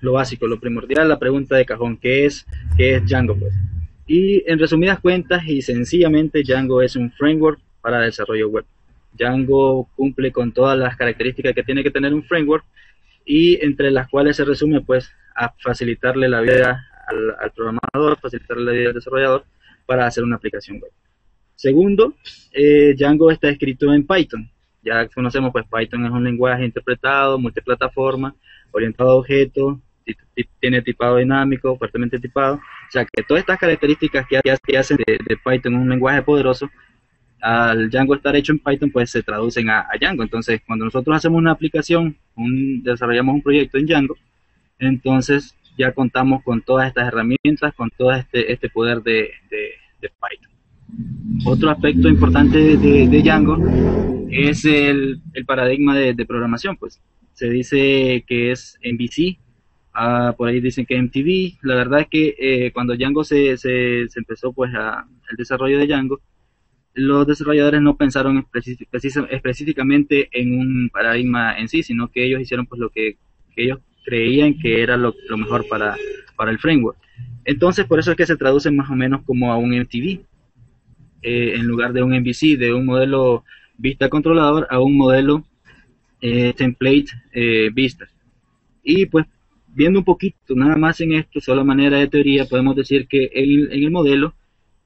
lo básico, lo primordial, la pregunta de cajón, ¿qué es, qué es Django? Pues? Y en resumidas cuentas y sencillamente, Django es un framework para desarrollo web. Django cumple con todas las características que tiene que tener un framework y entre las cuales se resume pues a facilitarle la vida al, programador, facilitarle la vida al desarrollador para hacer una aplicación web. Segundo, eh, Django está escrito en Python. Ya conocemos pues Python es un lenguaje interpretado, multiplataforma, orientado a objetos, tiene tipado dinámico, fuertemente tipado. O sea que todas estas características que, hacen de, Python un lenguaje poderoso, al Django estar hecho en Python, pues se traducen a, Django. Entonces, cuando nosotros hacemos una aplicación, desarrollamos un proyecto en Django, entonces ya contamos con todas estas herramientas, con todo este, este poder de, Python. Otro aspecto importante de, Django es el, paradigma de, programación. Pues se dice que es MVC, Ah, por ahí dicen que MTV. La verdad es que eh, cuando Django se, se, empezó pues a, el desarrollo de Django, los desarrolladores no pensaron específicamente en un paradigma en sí, sino que ellos hicieron pues lo que, ellos creían que era lo, mejor para, para el framework. Entonces por eso es que se traduce más o menos como a un MTV, eh, en lugar de un MVC, de un modelo vista controlador a un modelo eh, template vista. Y pues viendo un poquito nada más en esto, solo manera de teoría, podemos decir que en, el modelo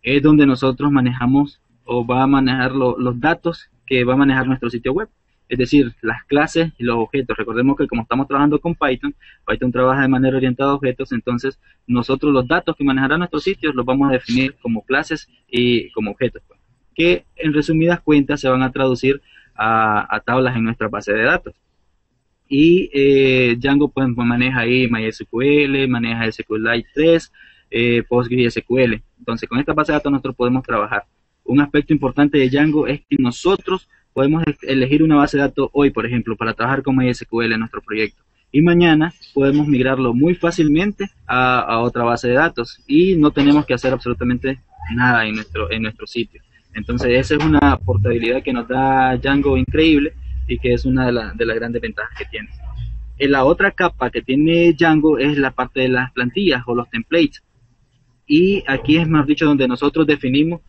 es donde nosotros manejamos o va a manejar los datos que va a manejar nuestro sitio web. Es decir, las clases y los objetos. Recordemos que como estamos trabajando con Python, Python trabaja de manera orientada a objetos, entonces nosotros los datos que manejará nuestro sitio los vamos a definir como clases y como objetos, pues, que en resumidas cuentas se van a traducir a, a tablas en nuestra base de datos. Y eh, Django pues, maneja ahí MySQL, maneja SQLite 3, eh, PostgreSQL. Entonces con esta base de datos nosotros podemos trabajar. Un aspecto importante de Django es que nosotros podemos elegir una base de datos hoy, por ejemplo, para trabajar con MySQL en nuestro proyecto. Y mañana podemos migrarlo muy fácilmente a, a, otra base de datos y no tenemos que hacer absolutamente nada en nuestro, en nuestro sitio. Entonces esa es una portabilidad que nos da Django increíble y que es una de, las grandes ventajas que tiene. En eh, la otra capa que tiene Django es la parte de las plantillas o los templates. Y aquí es más dicho donde nosotros definimos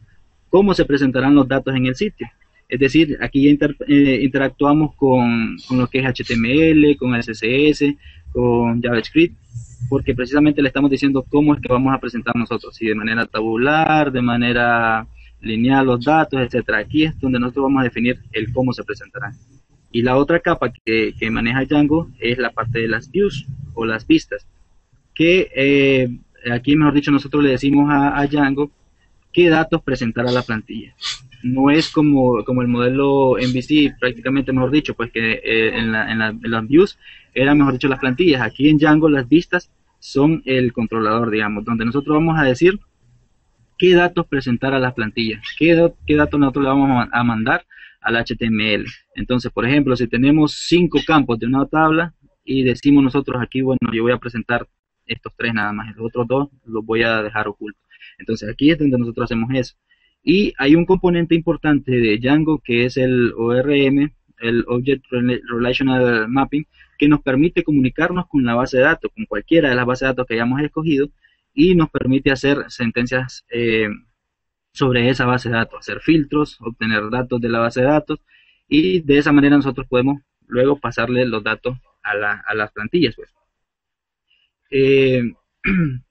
cómo se presentarán los datos en el sitio. Es decir, aquí eh, interactuamos con, con, lo que es HTML, con CSS, con JavaScript, porque precisamente le estamos diciendo cómo es que vamos a presentar nosotros, si de manera tabular, de manera lineal los datos, etcétera. Aquí es donde nosotros vamos a definir el cómo se presentarán. Y la otra capa que, maneja Django es la parte de las views o las vistas, que eh, aquí, mejor dicho, nosotros le decimos a, Django qué datos presentar a la plantilla. No es como, como el modelo MVC, prácticamente, mejor dicho, pues que eh, en, la, en, las views eran, mejor dicho, las plantillas. Aquí en Django las vistas son el controlador, digamos, donde nosotros vamos a decir qué datos presentar a las plantillas, qué, qué datos nosotros le vamos a mandar al HTML. Entonces, por ejemplo, si tenemos cinco campos de una tabla y decimos nosotros aquí, bueno, yo voy a presentar estos tres nada más, los otros dos los voy a dejar ocultos. Entonces, aquí es donde nosotros hacemos eso. Y hay un componente importante de Django que es el ORM, el Object Relational Mapping, que nos permite comunicarnos con la base de datos, con cualquiera de las bases de datos que hayamos escogido, y nos permite hacer sentencias eh, sobre esa base de datos, hacer filtros, obtener datos de la base de datos y de esa manera nosotros podemos luego pasarle los datos a, las plantillas. Pues. Eh,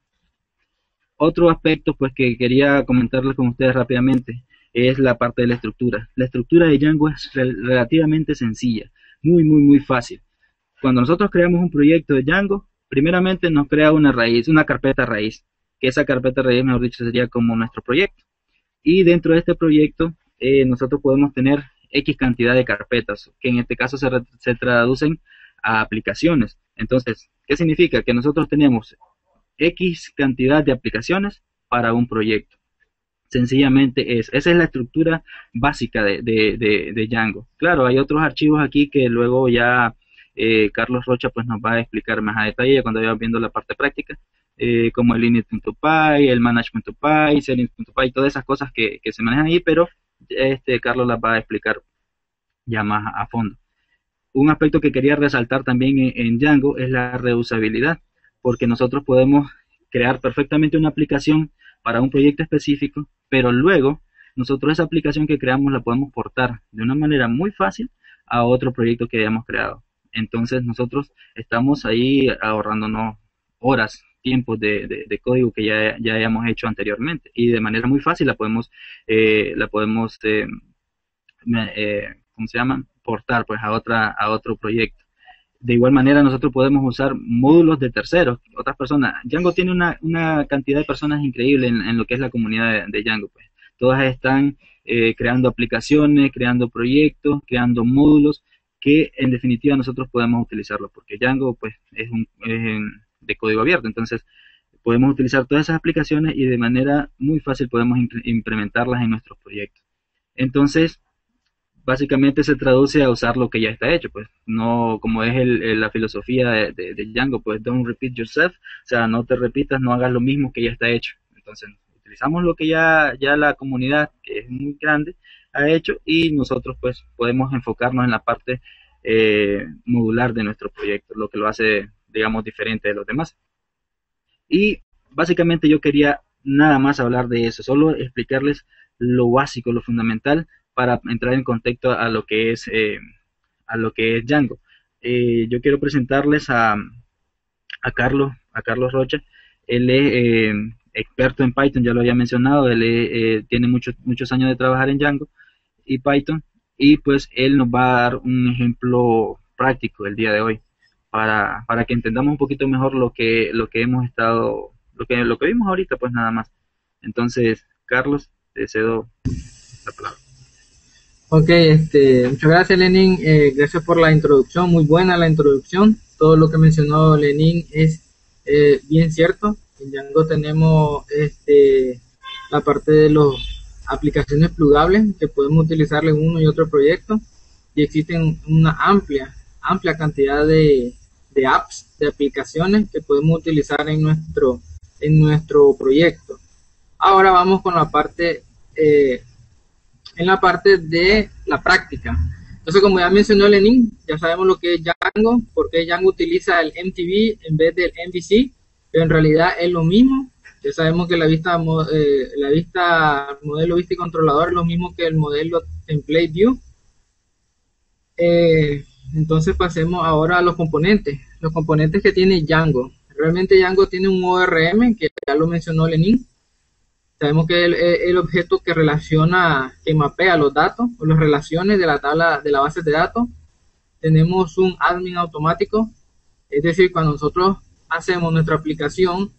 otro aspecto pues que quería comentarles con ustedes rápidamente es la parte de la estructura. La estructura de Django es relativamente sencilla, muy muy muy fácil. Cuando nosotros creamos un proyecto de Django, primeramente nos crea una raíz, una carpeta raíz, que esa carpeta raíz, mejor dicho, sería como nuestro proyecto y dentro de este proyecto eh, nosotros podemos tener X cantidad de carpetas, que en este caso se, se traducen a aplicaciones. Entonces, ¿qué significa? Que nosotros tenemos X cantidad de aplicaciones para un proyecto. Sencillamente es, esa es la estructura básica de, de, de, Django. Claro, hay otros archivos aquí que luego ya eh, Carlos Rocha pues nos va a explicar más a detalle cuando vayamos viendo la parte práctica, eh, como el init.py, el manage.py, settings.py, todas esas cosas que, se manejan ahí, pero este Carlos las va a explicar ya más a fondo. Un aspecto que quería resaltar también en, Django es la reusabilidad. porque nosotros podemos crear perfectamente una aplicación para un proyecto específico, pero luego nosotros esa aplicación que creamos la podemos portar de una manera muy fácil a otro proyecto que hayamos creado. Entonces nosotros estamos ahí ahorrándonos horas, tiempos de, código que ya, ya hayamos hecho anteriormente y de manera muy fácil la podemos, eh, la podemos eh, eh, ¿cómo se llama? Portar pues a, otra, a otro proyecto. De igual manera nosotros podemos usar módulos de terceros, otras personas. Django tiene una, una cantidad de personas increíble en, lo que es la comunidad de, Django. Pues. Todas están eh, creando aplicaciones, creando proyectos, creando módulos que en definitiva nosotros podemos utilizarlos porque Django pues es, un, de código abierto. Entonces podemos utilizar todas esas aplicaciones y de manera muy fácil podemos implementarlas en nuestros proyectos. Entonces, básicamente se traduce a usar lo que ya está hecho, pues no como es la filosofía de, de, Django, pues don't repeat yourself, o sea, no te repitas, no hagas lo mismo que ya está hecho. Entonces, utilizamos lo que ya, ya la comunidad, que es muy grande, ha hecho y nosotros pues podemos enfocarnos en la parte eh, modular de nuestro proyecto, lo que lo hace, digamos, diferente de los demás. Y básicamente yo quería nada más hablar de eso, solo explicarles lo básico, lo fundamental para entrar en contexto a lo que es, eh, a lo que es Django. Eh, yo quiero presentarles a, a, Carlos, a Carlos Rocha. Él es eh, experto en Python, ya lo había mencionado, él tiene muchos, muchos años de trabajar en Django y Python, y pues él nos va a dar un ejemplo práctico el día de hoy para, para que entendamos un poquito mejor lo que, lo que hemos estado, lo que, lo que vimos ahorita, pues nada más. Entonces, Carlos, te cedo la palabra. Ok, este, muchas gracias Lenin, eh, gracias por la introducción, muy buena la introducción, todo lo que mencionó Lenin es eh, bien cierto, en Django tenemos este, la parte de las aplicaciones plugables que podemos utilizar en uno y otro proyecto y existen una amplia, amplia cantidad de, apps, de aplicaciones que podemos utilizar en nuestro, en nuestro proyecto. Ahora vamos con la parte eh, en la parte de la práctica. Entonces, como ya mencionó Lenin, ya sabemos lo que es Django, porque Django utiliza el MTV en vez del MVC, pero en realidad es lo mismo. Ya sabemos que la vista, eh, la vista modelo vista y controlador es lo mismo que el modelo template view. Eh, entonces pasemos ahora a los componentes. Los componentes que tiene Django. Realmente Django tiene un ORM, que ya lo mencionó Lenin, Sabemos que el, el objeto que relaciona, que mapea los datos o las relaciones de la tabla de la base de datos. Tenemos un admin automático, es decir, cuando nosotros hacemos nuestra aplicación,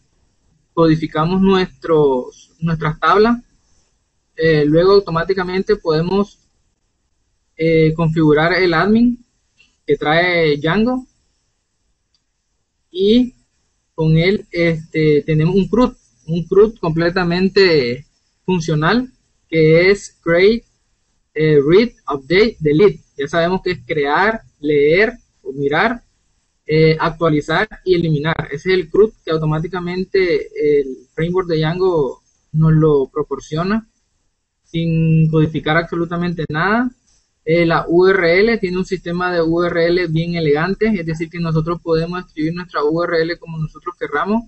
codificamos nuestros, nuestras tablas, eh, luego automáticamente podemos eh, configurar el admin que trae Django y con él este, tenemos un CRUD un CRUD completamente funcional que es create, read, update, delete. Ya sabemos que es crear, leer o mirar, eh, actualizar y eliminar. Ese es el CRUD que automáticamente el framework de Django nos lo proporciona sin codificar absolutamente nada. Eh, la URL tiene un sistema de URL bien elegante, es decir, que nosotros podemos escribir nuestra URL como nosotros querramos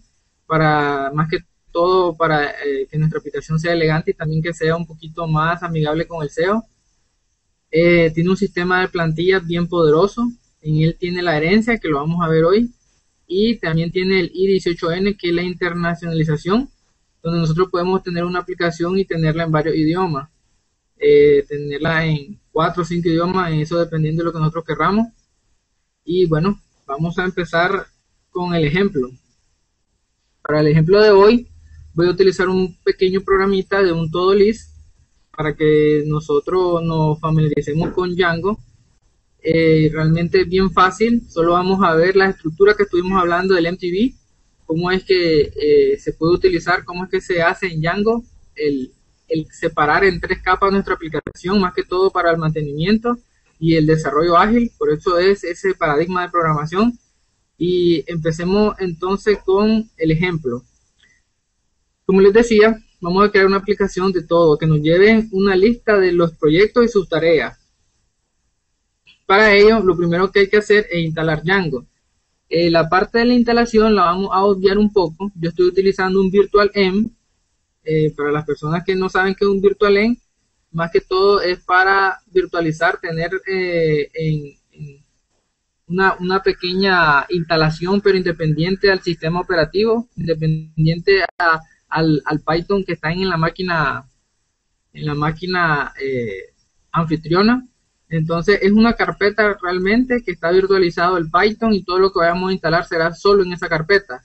para más que todo para eh, que nuestra aplicación sea elegante y también que sea un poquito más amigable con el SEO. Eh, tiene un sistema de plantillas bien poderoso. En él tiene la herencia, que lo vamos a ver hoy. Y también tiene el I18N, que es la internacionalización, donde nosotros podemos tener una aplicación y tenerla en varios idiomas. Tenerla en cuatro o cinco idiomas, eso dependiendo de lo que nosotros querramos. Y bueno, vamos a empezar con el ejemplo. Para el ejemplo de hoy, voy a utilizar un pequeño programita de un todo list para que nosotros nos familiaricemos con Django. Eh, realmente es bien fácil, solo vamos a ver la estructura que estuvimos hablando del MTV, cómo es que eh, se puede utilizar, cómo es que se hace en Django el, el separar en tres capas nuestra aplicación, más que todo para el mantenimiento y el desarrollo ágil, por eso es ese paradigma de programación. Y empecemos entonces con el ejemplo. Como les decía, vamos a crear una aplicación de todo que nos lleve una lista de los proyectos y sus tareas. Para ello, lo primero que hay que hacer es instalar Django. Eh, la parte de la instalación la vamos a obviar un poco. Yo estoy utilizando un Virtual M. Eh, para las personas que no saben qué es un Virtual M, más que todo es para virtualizar, tener eh, en, una, pequeña instalación, pero independiente al sistema operativo, independiente al, al, Python que está en la máquina, en la máquina anfitriona. Entonces es una carpeta realmente que está virtualizado el Python y todo lo que vayamos a instalar será solo en esa carpeta.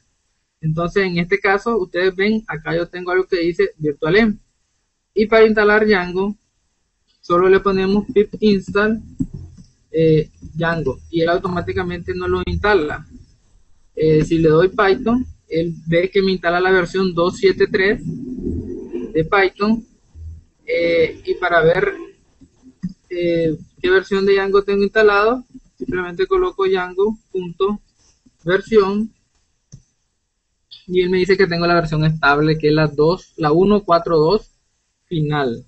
Entonces en este caso ustedes ven acá yo tengo algo que dice virtualenv y para instalar Django solo le ponemos pip install eh, Django. Y él automáticamente no lo instala. Eh, si le doy Python, él ve que me instala la versión 273 de Python. Eh, y para ver qué versión de Django tengo instalado, simplemente coloco Django.versión y él me dice que tengo la versión estable que es la 2, la 142 final.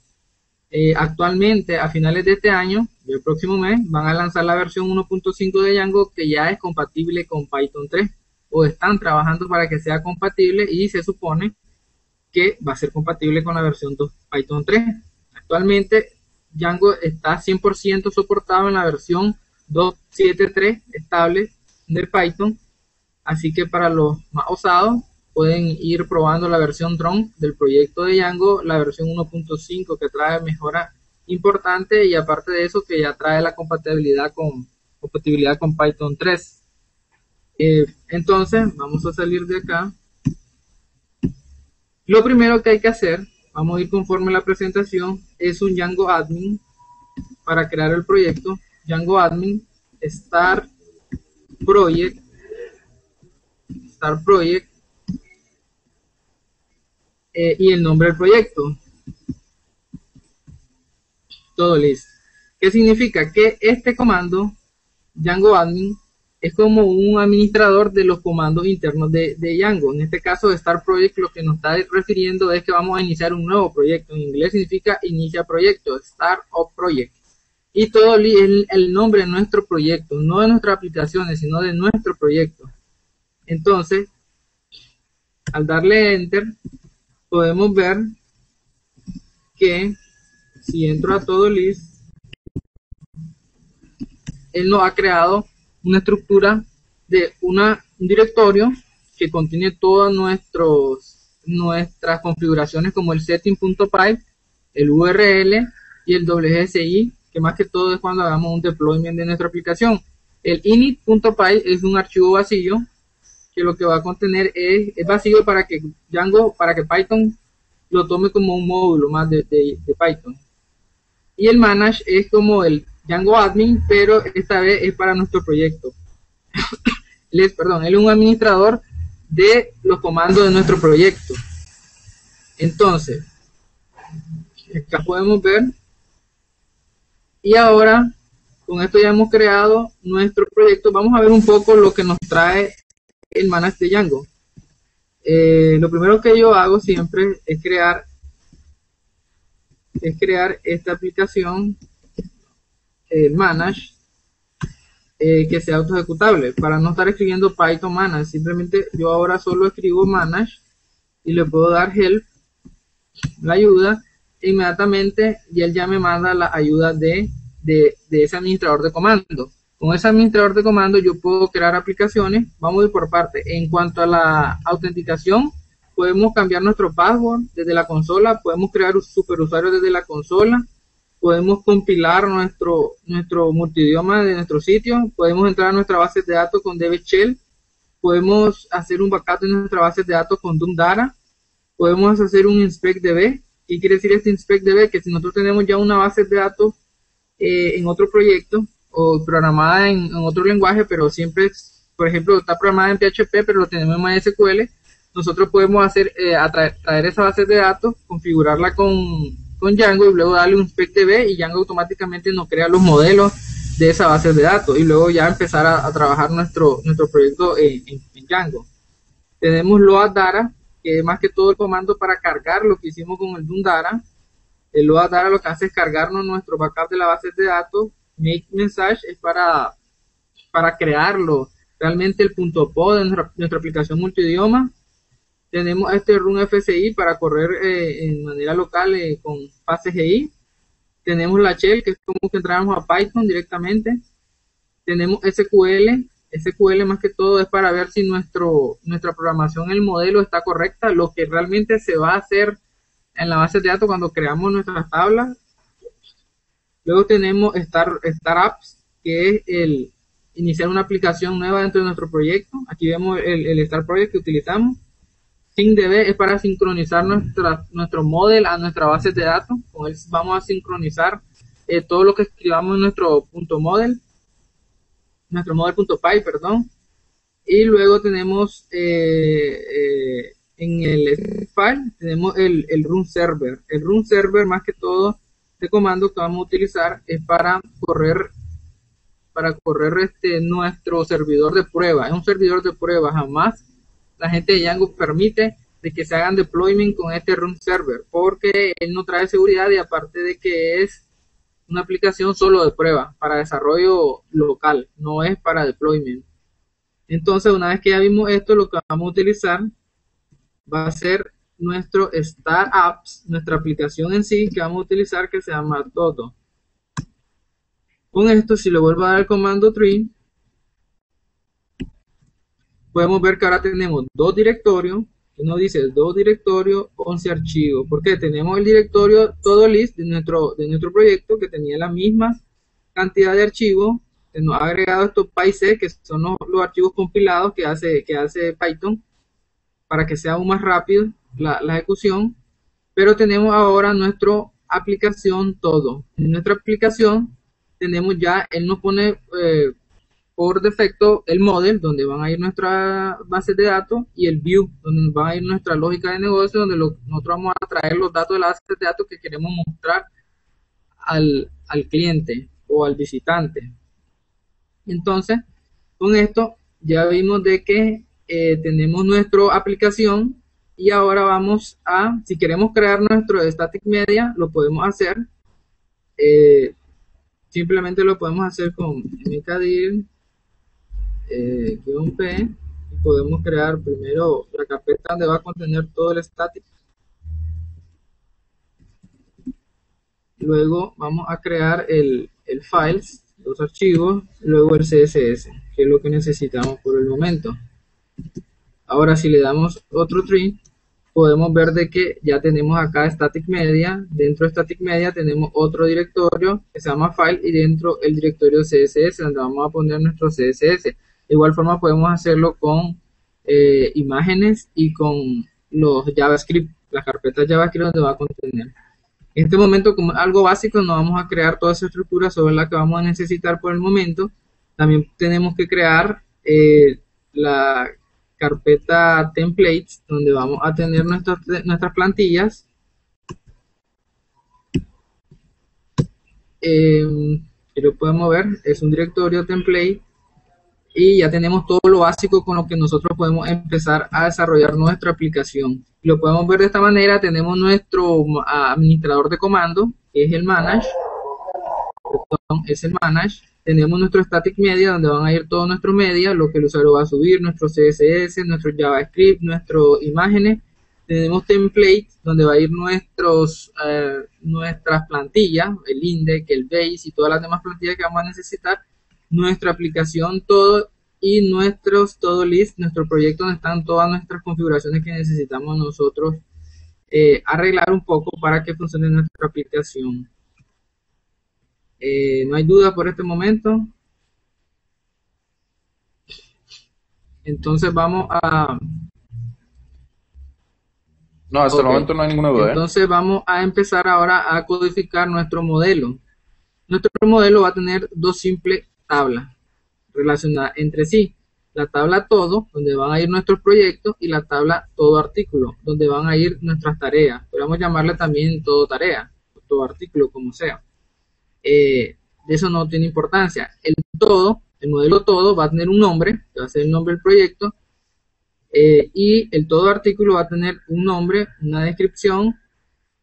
Eh, actualmente, a finales de este año, del próximo mes, van a lanzar la versión 1.5 de Django que ya es compatible con Python 3 o están trabajando para que sea compatible y se supone que va a ser compatible con la versión 2 Python 3. Actualmente Django está 100% soportado en la versión 2.7.3 estable de Python. Así que para los más osados pueden ir probando la versión Drone del proyecto de Django, la versión 1.5 que trae mejora importante y aparte de eso que ya trae la compatibilidad con compatibilidad con Python 3. Eh, entonces vamos a salir de acá. Lo primero que hay que hacer Vamos a ir conforme a la presentación. Es un Django Admin para crear el proyecto. Django Admin, Start Project, Start Project eh, y el nombre del proyecto. Todo listo. ¿Qué significa? Que este comando, Django Admin, es como un administrador de los comandos internos de, Django. En este caso de Start Project lo que nos está refiriendo es que vamos a iniciar un nuevo proyecto. En inglés significa inicia proyecto, Start of Project. Y todo el, el nombre de nuestro proyecto, no de nuestras aplicaciones, sino de nuestro proyecto. Entonces, al darle Enter, podemos ver que si entro a todo list, él nos ha creado una estructura de una, un directorio que contiene todas nuestros, nuestras configuraciones como el setting.py, el URL y el WSI, que más que todo es cuando hagamos un deployment de nuestra aplicación. El init.py es un archivo vacío que lo que va a contener es, es vacío para que Django, para que Python lo tome como un módulo más de, de, Python. Y el manage es como el Django Admin, pero esta vez es para nuestro proyecto. él perdón, él es un administrador de los comandos de nuestro proyecto. Entonces, acá podemos ver. Y ahora, con esto ya hemos creado nuestro proyecto. Vamos a ver un poco lo que nos trae el Manage de Django. Eh, lo primero que yo hago siempre es crear es crear esta aplicación el manage eh, que sea auto ejecutable para no estar escribiendo python manage simplemente yo ahora solo escribo manage y le puedo dar help la ayuda e inmediatamente y él ya me manda la ayuda de, de, ese administrador de comando con ese administrador de comando yo puedo crear aplicaciones vamos a ir por parte en cuanto a la autenticación podemos cambiar nuestro password desde la consola podemos crear un superusuario desde la consola podemos compilar nuestro, nuestro multidioma de nuestro sitio, podemos entrar a nuestra base de datos con DB podemos hacer un backup de nuestra base de datos con Dara, podemos hacer un inspectdb. ¿Qué quiere decir este inspectdb? Que si nosotros tenemos ya una base de datos eh, en otro proyecto o programada en, otro lenguaje, pero siempre, por ejemplo, está programada en PHP, pero lo tenemos en MySQL, nosotros podemos hacer, eh, traer esa base de datos, configurarla con con Django y luego darle un spec-db y Django automáticamente nos crea los modelos de esa base de datos y luego ya empezar a, trabajar nuestro, nuestro proyecto en, Django. Tenemos load data, que es más que todo el comando para cargar lo que hicimos con el Dundara. El load data lo que hace es cargarnos nuestro backup de la base de datos. Make message es para, para crearlo realmente el punto PO de nuestra, nuestra aplicación multidioma. Tenemos este run FCI para correr eh, en manera local eh, con fase GI. Tenemos la shell, que es como que entramos a Python directamente. Tenemos SQL. SQL más que todo es para ver si nuestro, nuestra programación, el modelo está correcta. Lo que realmente se va a hacer en la base de datos cuando creamos nuestras tablas. Luego tenemos Star, Startups, que es el iniciar una aplicación nueva dentro de nuestro proyecto. Aquí vemos el, el Star Project que utilizamos. SyncDB es para sincronizar nuestra, nuestro model a nuestra base de datos. Con él vamos a sincronizar eh, todo lo que escribamos en nuestro punto model, nuestro model.py, perdón. Y luego tenemos eh, eh, en el file, tenemos el, el run server. El run server, más que todo, este comando que vamos a utilizar es para correr para correr este nuestro servidor de prueba. Es un servidor de prueba, jamás la gente de Django permite de que se hagan deployment con este run server, porque él no trae seguridad y aparte de que es una aplicación solo de prueba para desarrollo local, no es para deployment. Entonces, una vez que ya vimos esto, lo que vamos a utilizar va a ser nuestro Startups, nuestra aplicación en sí que vamos a utilizar que se llama Todo. Con esto, si le vuelvo a dar el comando tree, podemos ver que ahora tenemos dos directorios, que nos dice dos directorios, 11 archivos, porque tenemos el directorio todo list de nuestro, de nuestro proyecto que tenía la misma cantidad de archivos, que nos ha agregado estos PyC, que son los, archivos compilados que hace, que hace Python, para que sea aún más rápido la, ejecución, pero tenemos ahora nuestra aplicación todo. En nuestra aplicación tenemos ya, él nos pone eh, por defecto el model, donde van a ir nuestras bases de datos, y el view, donde van a ir nuestra lógica de negocio, donde nosotros vamos a traer los datos de la base de datos que queremos mostrar al, cliente o al visitante. Entonces, con esto ya vimos de que eh, tenemos nuestra aplicación y ahora vamos a, si queremos crear nuestro static media, lo podemos hacer. Eh, simplemente lo podemos hacer con mkdir eh, P y podemos crear primero la carpeta donde va a contener todo el static. Luego vamos a crear el, el files, los archivos, luego el CSS, que es lo que necesitamos por el momento. Ahora si le damos otro tree, podemos ver de que ya tenemos acá static media, dentro de static media tenemos otro directorio que se llama file y dentro el directorio CSS donde vamos a poner nuestro CSS. De igual forma podemos hacerlo con eh, imágenes y con los JavaScript, las carpetas JavaScript donde va a contener. En este momento, como algo básico, no vamos a crear toda esa estructura sobre la que vamos a necesitar por el momento. También tenemos que crear eh, la carpeta templates, donde vamos a tener nuestras, plantillas. Eh, lo podemos ver, es un directorio template y ya tenemos todo lo básico con lo que nosotros podemos empezar a desarrollar nuestra aplicación. Lo podemos ver de esta manera, tenemos nuestro administrador de comando, que es el manage, es el manage, tenemos nuestro static media donde van a ir todos nuestros media, lo que el usuario va a subir, nuestro CSS, nuestro JavaScript, nuestras imágenes, tenemos templates donde va a ir nuestros eh, nuestras plantillas, el index, el base y todas las demás plantillas que vamos a necesitar nuestra aplicación todo y nuestros todo list, nuestro proyecto donde están todas nuestras configuraciones que necesitamos nosotros eh, arreglar un poco para que funcione nuestra aplicación. Eh, no hay duda por este momento. Entonces vamos a... No, hasta el momento no hay ninguna duda. ¿eh? Entonces vamos a empezar ahora a codificar nuestro modelo. Nuestro modelo va a tener dos simples tabla relacionada entre sí. La tabla todo, donde van a ir nuestros proyectos, y la tabla todo artículo, donde van a ir nuestras tareas. Podemos llamarle también todo tarea, todo artículo, como sea. Eh, eso no tiene importancia. El todo, el modelo todo, va a tener un nombre, que va a ser el nombre del proyecto, eh, y el todo artículo va a tener un nombre, una descripción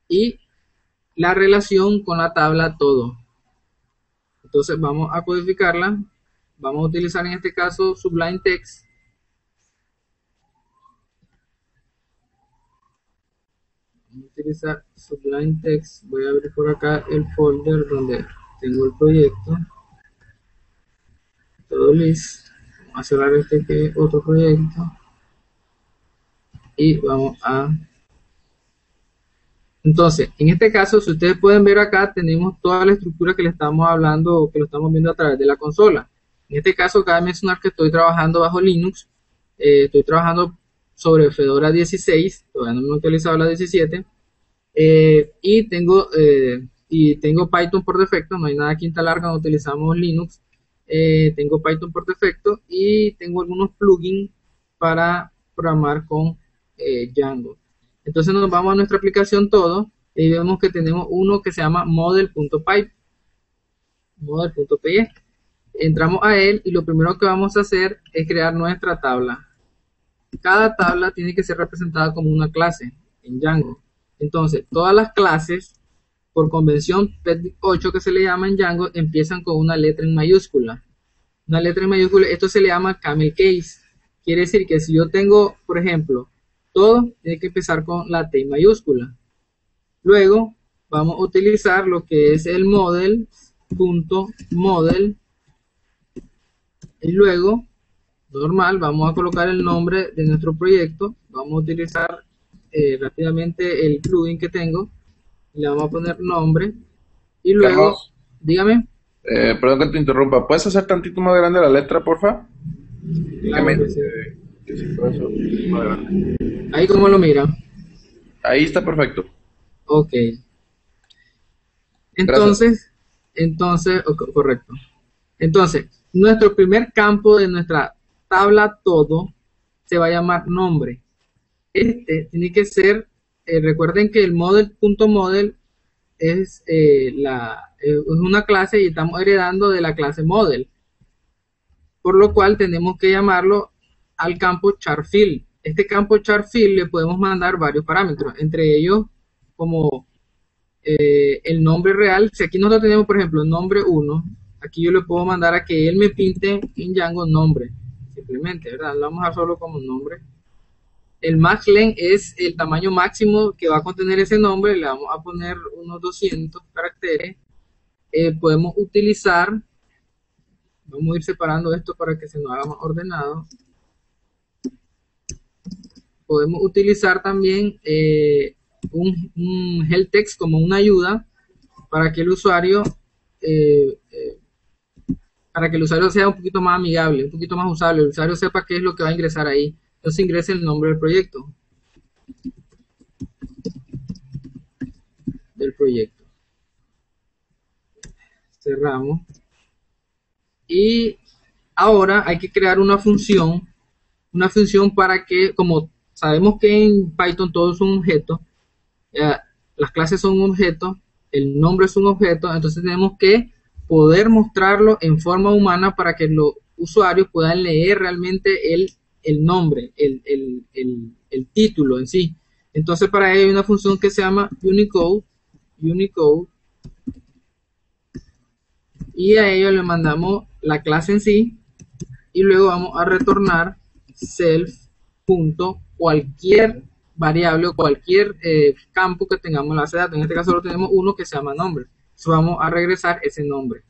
y la relación con la tabla todo. Entonces vamos a codificarla vamos a utilizar en este caso Sublime Text. Utilizar Sublime Text. Voy a abrir por acá el folder donde tengo el proyecto. Todo listo. Vamos a cerrar este que es otro proyecto. Y vamos a entonces, en este caso, si ustedes pueden ver acá, tenemos toda la estructura que le estamos hablando, que lo estamos viendo a través de la consola. En este caso, cabe mencionar que estoy trabajando bajo Linux, eh, estoy trabajando sobre Fedora 16, todavía no me he utilizado la 17, eh, y tengo eh, y tengo Python por defecto, no hay nada que instalar cuando utilizamos Linux, tengo Python por defecto y tengo algunos plugins para programar con Django. Entonces nos vamos a nuestra aplicación todo y vemos que tenemos uno que se llama model.py. Model.py. Entramos a él y lo primero que vamos a hacer es crear nuestra tabla. Cada tabla tiene que ser representada como una clase en Django. Entonces, todas las clases, por convención PET 8 que se le llama en Django, empiezan con una letra en mayúscula. Una letra en mayúscula, esto se le llama camel case. Quiere decir que si yo tengo, por ejemplo, todo tiene que empezar con la T mayúscula. Luego vamos a utilizar lo que es el model punto model y luego normal vamos a colocar el nombre de nuestro proyecto vamos a utilizar eh, rápidamente el plugin que tengo le vamos a poner nombre y luego dígame eh, perdón que te interrumpa ¿puedes hacer tantito más grande la letra porfa? Claro Ahí como lo mira. Ahí está perfecto. Ok. Entonces, entonces, correcto. Entonces, nuestro primer campo de nuestra tabla todo se va a llamar nombre. Este tiene que ser, eh, recuerden que el model.model es, eh, la, es una clase y estamos heredando de la clase model. Por lo cual tenemos que llamarlo al campo charfield. Este campo charfield le podemos mandar varios parámetros, entre ellos como eh, el nombre real. Si aquí nosotros tenemos, por ejemplo, nombre 1, aquí yo le puedo mandar a que él me pinte en Django nombre, simplemente, ¿verdad? Lo vamos a solo como nombre. El max length es el tamaño máximo que va a contener ese nombre, le vamos a poner unos 200 caracteres. Eh, podemos utilizar, vamos a ir separando esto para que se nos haga más ordenado podemos utilizar también eh, un, un, help text como una ayuda para que el usuario eh, para que el usuario sea un poquito más amigable, un poquito más usable, el usuario sepa qué es lo que va a ingresar ahí. Entonces ingrese el nombre del proyecto. Del proyecto. Cerramos. Y ahora hay que crear una función, una función para que, como Sabemos que en Python todo es un objeto, las clases son un objeto, el nombre es un objeto, entonces tenemos que poder mostrarlo en forma humana para que los usuarios puedan leer realmente el, el nombre, el, el, título en sí. Entonces para ello hay una función que se llama Unicode, Unicode, y a ello le mandamos la clase en sí, y luego vamos a retornar self punto cualquier variable o cualquier eh, campo que tengamos en la base de datos. En este caso solo tenemos uno que se llama nombre. Vamos a regresar ese nombre.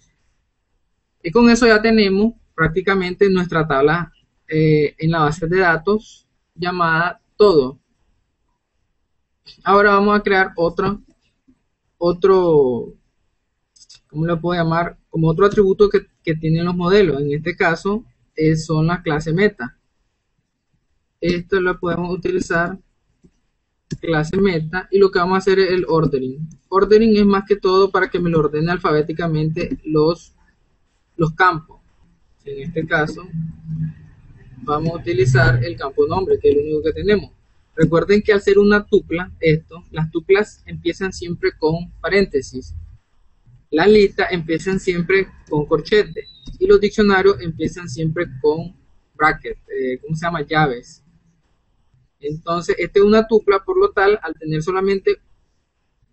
Y con eso ya tenemos prácticamente nuestra tabla eh, en la base de datos llamada todo. Ahora vamos a crear otro, otro, ¿cómo le puedo llamar? Como otro atributo que, tienen los modelos. En este caso eh, son las clases meta esto lo podemos utilizar clase meta y lo que vamos a hacer es el ordering. Ordering es más que todo para que me lo ordene alfabéticamente los, los campos. En este caso vamos a utilizar el campo nombre, que es lo único que tenemos. Recuerden que al ser una tupla, esto, las tuplas empiezan siempre con paréntesis. Las listas empiezan siempre con corchete y los diccionarios empiezan siempre con bracket, eh, ¿cómo se llama? Llaves. Entonces, este es una tupla, por lo tal, al tener solamente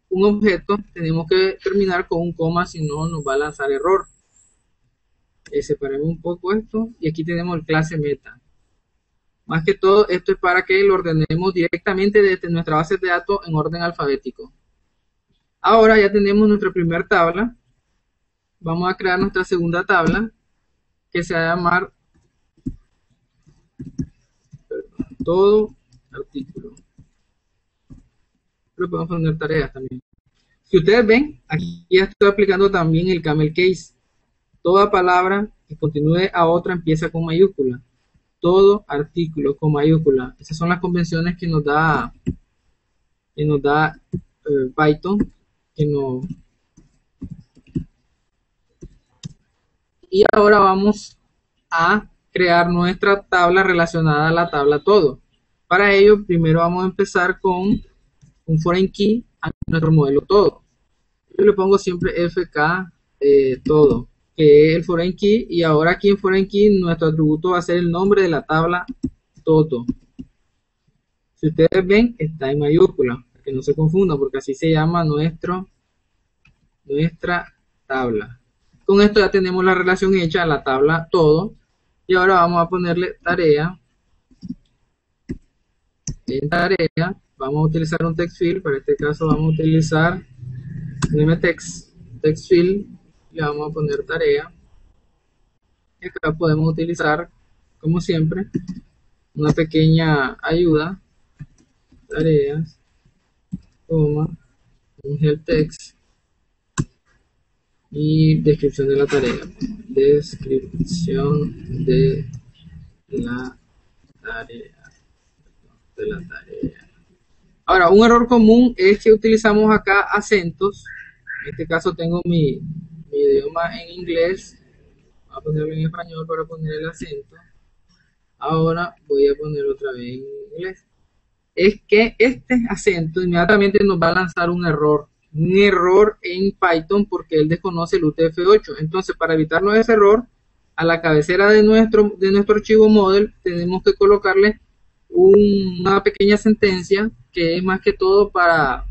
un objeto, tenemos que terminar con un coma, si no nos va a lanzar error. Eh, separemos un poco esto y aquí tenemos el clase meta. Más que todo, esto es para que lo ordenemos directamente desde nuestra base de datos en orden alfabético. Ahora ya tenemos nuestra primera tabla. Vamos a crear nuestra segunda tabla que se va a llamar todo artículo. Pero podemos poner tareas también. Si ustedes ven, aquí ya estoy aplicando también el camel case. Toda palabra que continúe a otra empieza con mayúscula. Todo artículo con mayúscula. Esas son las convenciones que nos da, que nos da eh, Python. Que Y ahora vamos a crear nuestra tabla relacionada a la tabla todo. Para ello, primero vamos a empezar con un foreign key a nuestro modelo todo. Yo le pongo siempre fk eh, todo, que es el foreign key, y ahora aquí en foreign key nuestro atributo va a ser el nombre de la tabla todo. Si ustedes ven, está en mayúscula, que no se confunda, porque así se llama nuestro, nuestra tabla. Con esto ya tenemos la relación hecha, la tabla todo, y ahora vamos a ponerle tarea. En tarea vamos a utilizar un text field, para este caso vamos a utilizar un text, text field, y vamos a poner tarea. Y acá podemos utilizar, como siempre, una pequeña ayuda, tareas, coma, un help text y descripción de la tarea. Descripción de la tarea. De la tarea. Ahora, un error común es que utilizamos acá acentos. En este caso tengo mi, idioma en inglés. Voy a ponerlo en español para poner el acento. Ahora voy a poner otra vez en inglés. Es que este acento inmediatamente nos va a lanzar un error un error en Python porque él desconoce el UTF-8. Entonces, para evitarnos ese error, a la cabecera de nuestro, de nuestro archivo model tenemos que colocarle una pequeña sentencia que es más que todo para,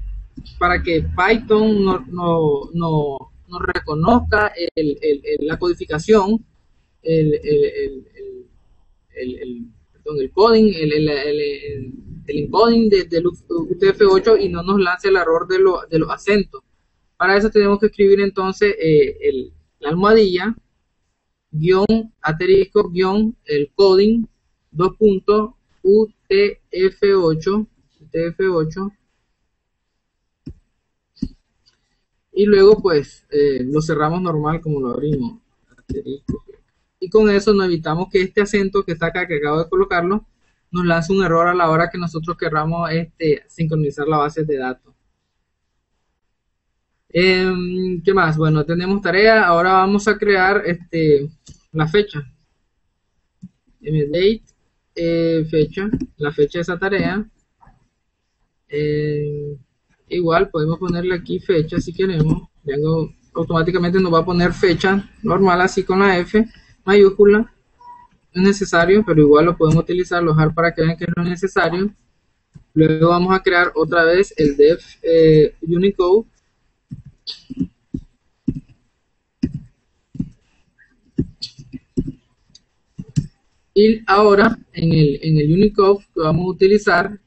para que Python no, no, no, reconozca el, la codificación, el, el coding, el, el encoding de, del UTF-8 y no nos lance el error de, de los acentos. Para eso tenemos que escribir entonces eh, el, la almohadilla, guion, asterisco, guion, el coding, dos puntos, UTF-8, UTF-8, y luego pues eh, lo cerramos normal como lo abrimos, y con eso nos evitamos que este acento que está acá, que acabo de colocarlo, nos lanza un error a la hora que nosotros querramos este, sincronizar la base de datos. Em, ¿Qué más? Bueno, tenemos tarea. Ahora vamos a crear este, la fecha. mdate, eh, fecha, la fecha de esa tarea. Eh, igual podemos ponerle aquí fecha si queremos. automáticamente nos va a poner fecha normal así con la F mayúscula es necesario, pero igual lo podemos utilizar, lojar para que vean que no es necesario. Luego vamos a crear otra vez el def eh, Unicode. Y ahora en el, en el Unicode que vamos a utilizar,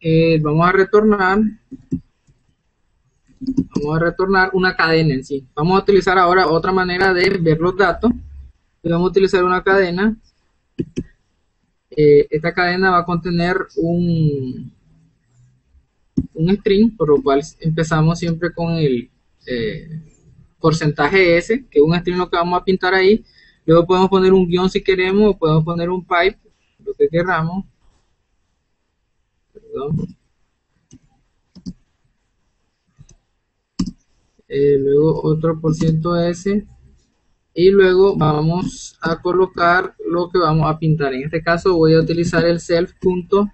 eh, vamos a retornar vamos a retornar una cadena en sí. Vamos a utilizar ahora otra manera de ver los datos vamos a utilizar una cadena. Eh, esta cadena va a contener un, un string, por lo cual empezamos siempre con el eh, porcentaje S, que es un string lo que vamos a pintar ahí. Luego podemos poner un guion si queremos, o podemos poner un pipe, lo que queramos. Eh, luego otro por ciento S. Y luego vamos a colocar lo que vamos a pintar. En este caso voy a utilizar el self.fk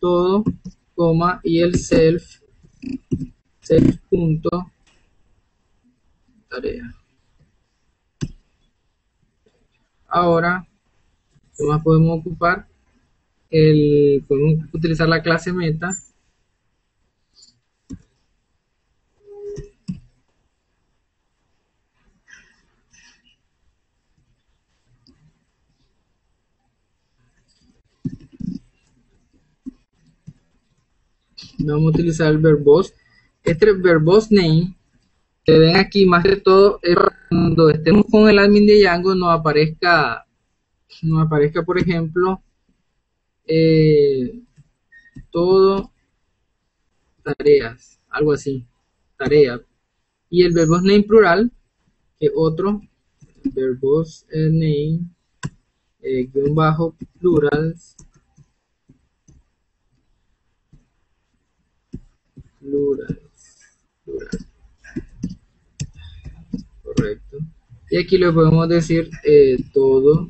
todo coma y el self self punto tarea ahora, ¿qué más podemos ocupar? El, podemos utilizar la clase meta. Vamos a utilizar el verbos. Este verbos name que ven aquí más que todo es cuando estemos con el admin de Django nos aparezca nos aparezca por ejemplo eh, todo tareas algo así tarea. Y el verbose name plural que otro verbose name eh, guion bajo plural plural plural correcto y aquí le podemos decir eh, todo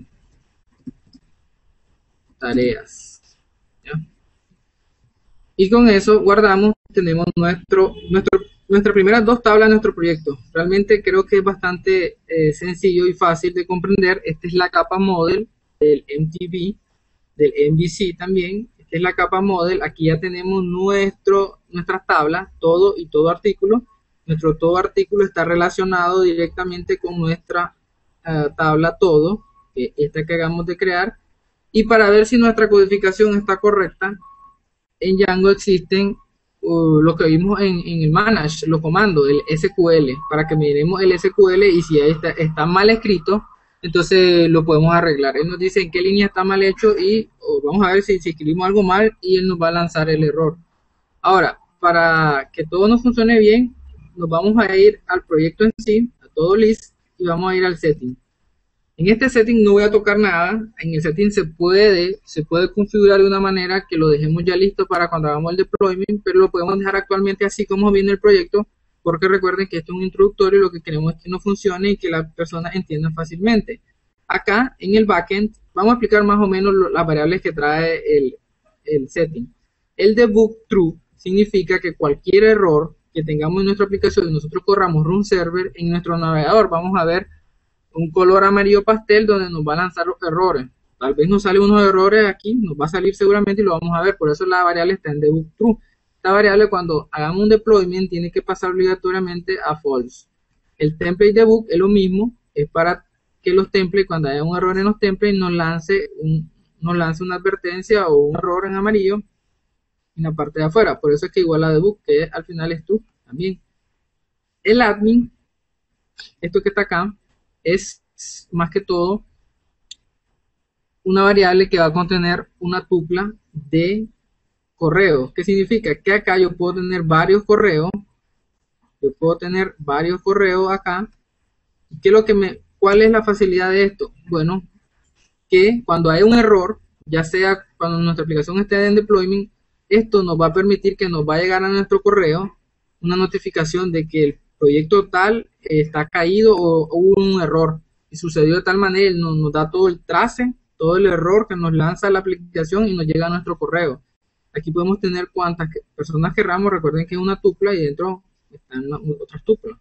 tareas y con eso guardamos tenemos nuestro nuestro nuestras primeras dos tablas de nuestro proyecto. Realmente creo que es bastante eh, sencillo y fácil de comprender. Esta es la capa model del MTV, del MVC también. Esta es la capa model. Aquí ya tenemos nuestro, nuestras tablas, todo y todo artículo. Nuestro todo artículo está relacionado directamente con nuestra uh, tabla todo, esta que hagamos de crear. Y para ver si nuestra codificación está correcta, en Django existen uh, lo que vimos en, en, el manage, los comandos, el SQL, para que miremos el SQL y si ahí está, está mal escrito, entonces lo podemos arreglar. Él nos dice en qué línea está mal hecho y vamos a ver si, escribimos algo mal y él nos va a lanzar el error. Ahora, para que todo nos funcione bien, nos vamos a ir al proyecto en sí, a todo list, y vamos a ir al setting. En este setting no voy a tocar nada, en el setting se puede, se puede configurar de una manera que lo dejemos ya listo para cuando hagamos el deployment, pero lo podemos dejar actualmente así como viene el proyecto, porque recuerden que esto es un introductorio y lo que queremos es que no funcione y que las personas entiendan fácilmente. Acá en el backend vamos a explicar más o menos las variables que trae el, el setting. El debug true significa que cualquier error que tengamos en nuestra aplicación y nosotros corramos run server en nuestro navegador, vamos a ver un color amarillo pastel donde nos va a lanzar los errores. Tal vez nos sale unos errores aquí, nos va a salir seguramente y lo vamos a ver. Por eso la variable está en debug true. Esta variable cuando hagamos un deployment tiene que pasar obligatoriamente a false. El template debug es lo mismo, es para que los templates, cuando haya un error en los templates, nos lance, un, nos lance una advertencia o un error en amarillo en la parte de afuera. Por eso es que igual a debug, que al final es tú también. El admin, esto que está acá, es más que todo una variable que va a contener una tupla de correos. ¿Qué significa? Que acá yo puedo tener varios correos. Yo puedo tener varios correos acá. ¿Qué es lo que me, ¿Cuál es la facilidad de esto? Bueno, que cuando hay un error, ya sea cuando nuestra aplicación esté en deployment, esto nos va a permitir que nos va a llegar a nuestro correo una notificación de que el proyecto tal está caído o, hubo un error y sucedió de tal manera, nos, nos da todo el trace, todo el error que nos lanza la aplicación y nos llega a nuestro correo. Aquí podemos tener cuantas personas querramos, recuerden que es una tupla y dentro están otras tuplas.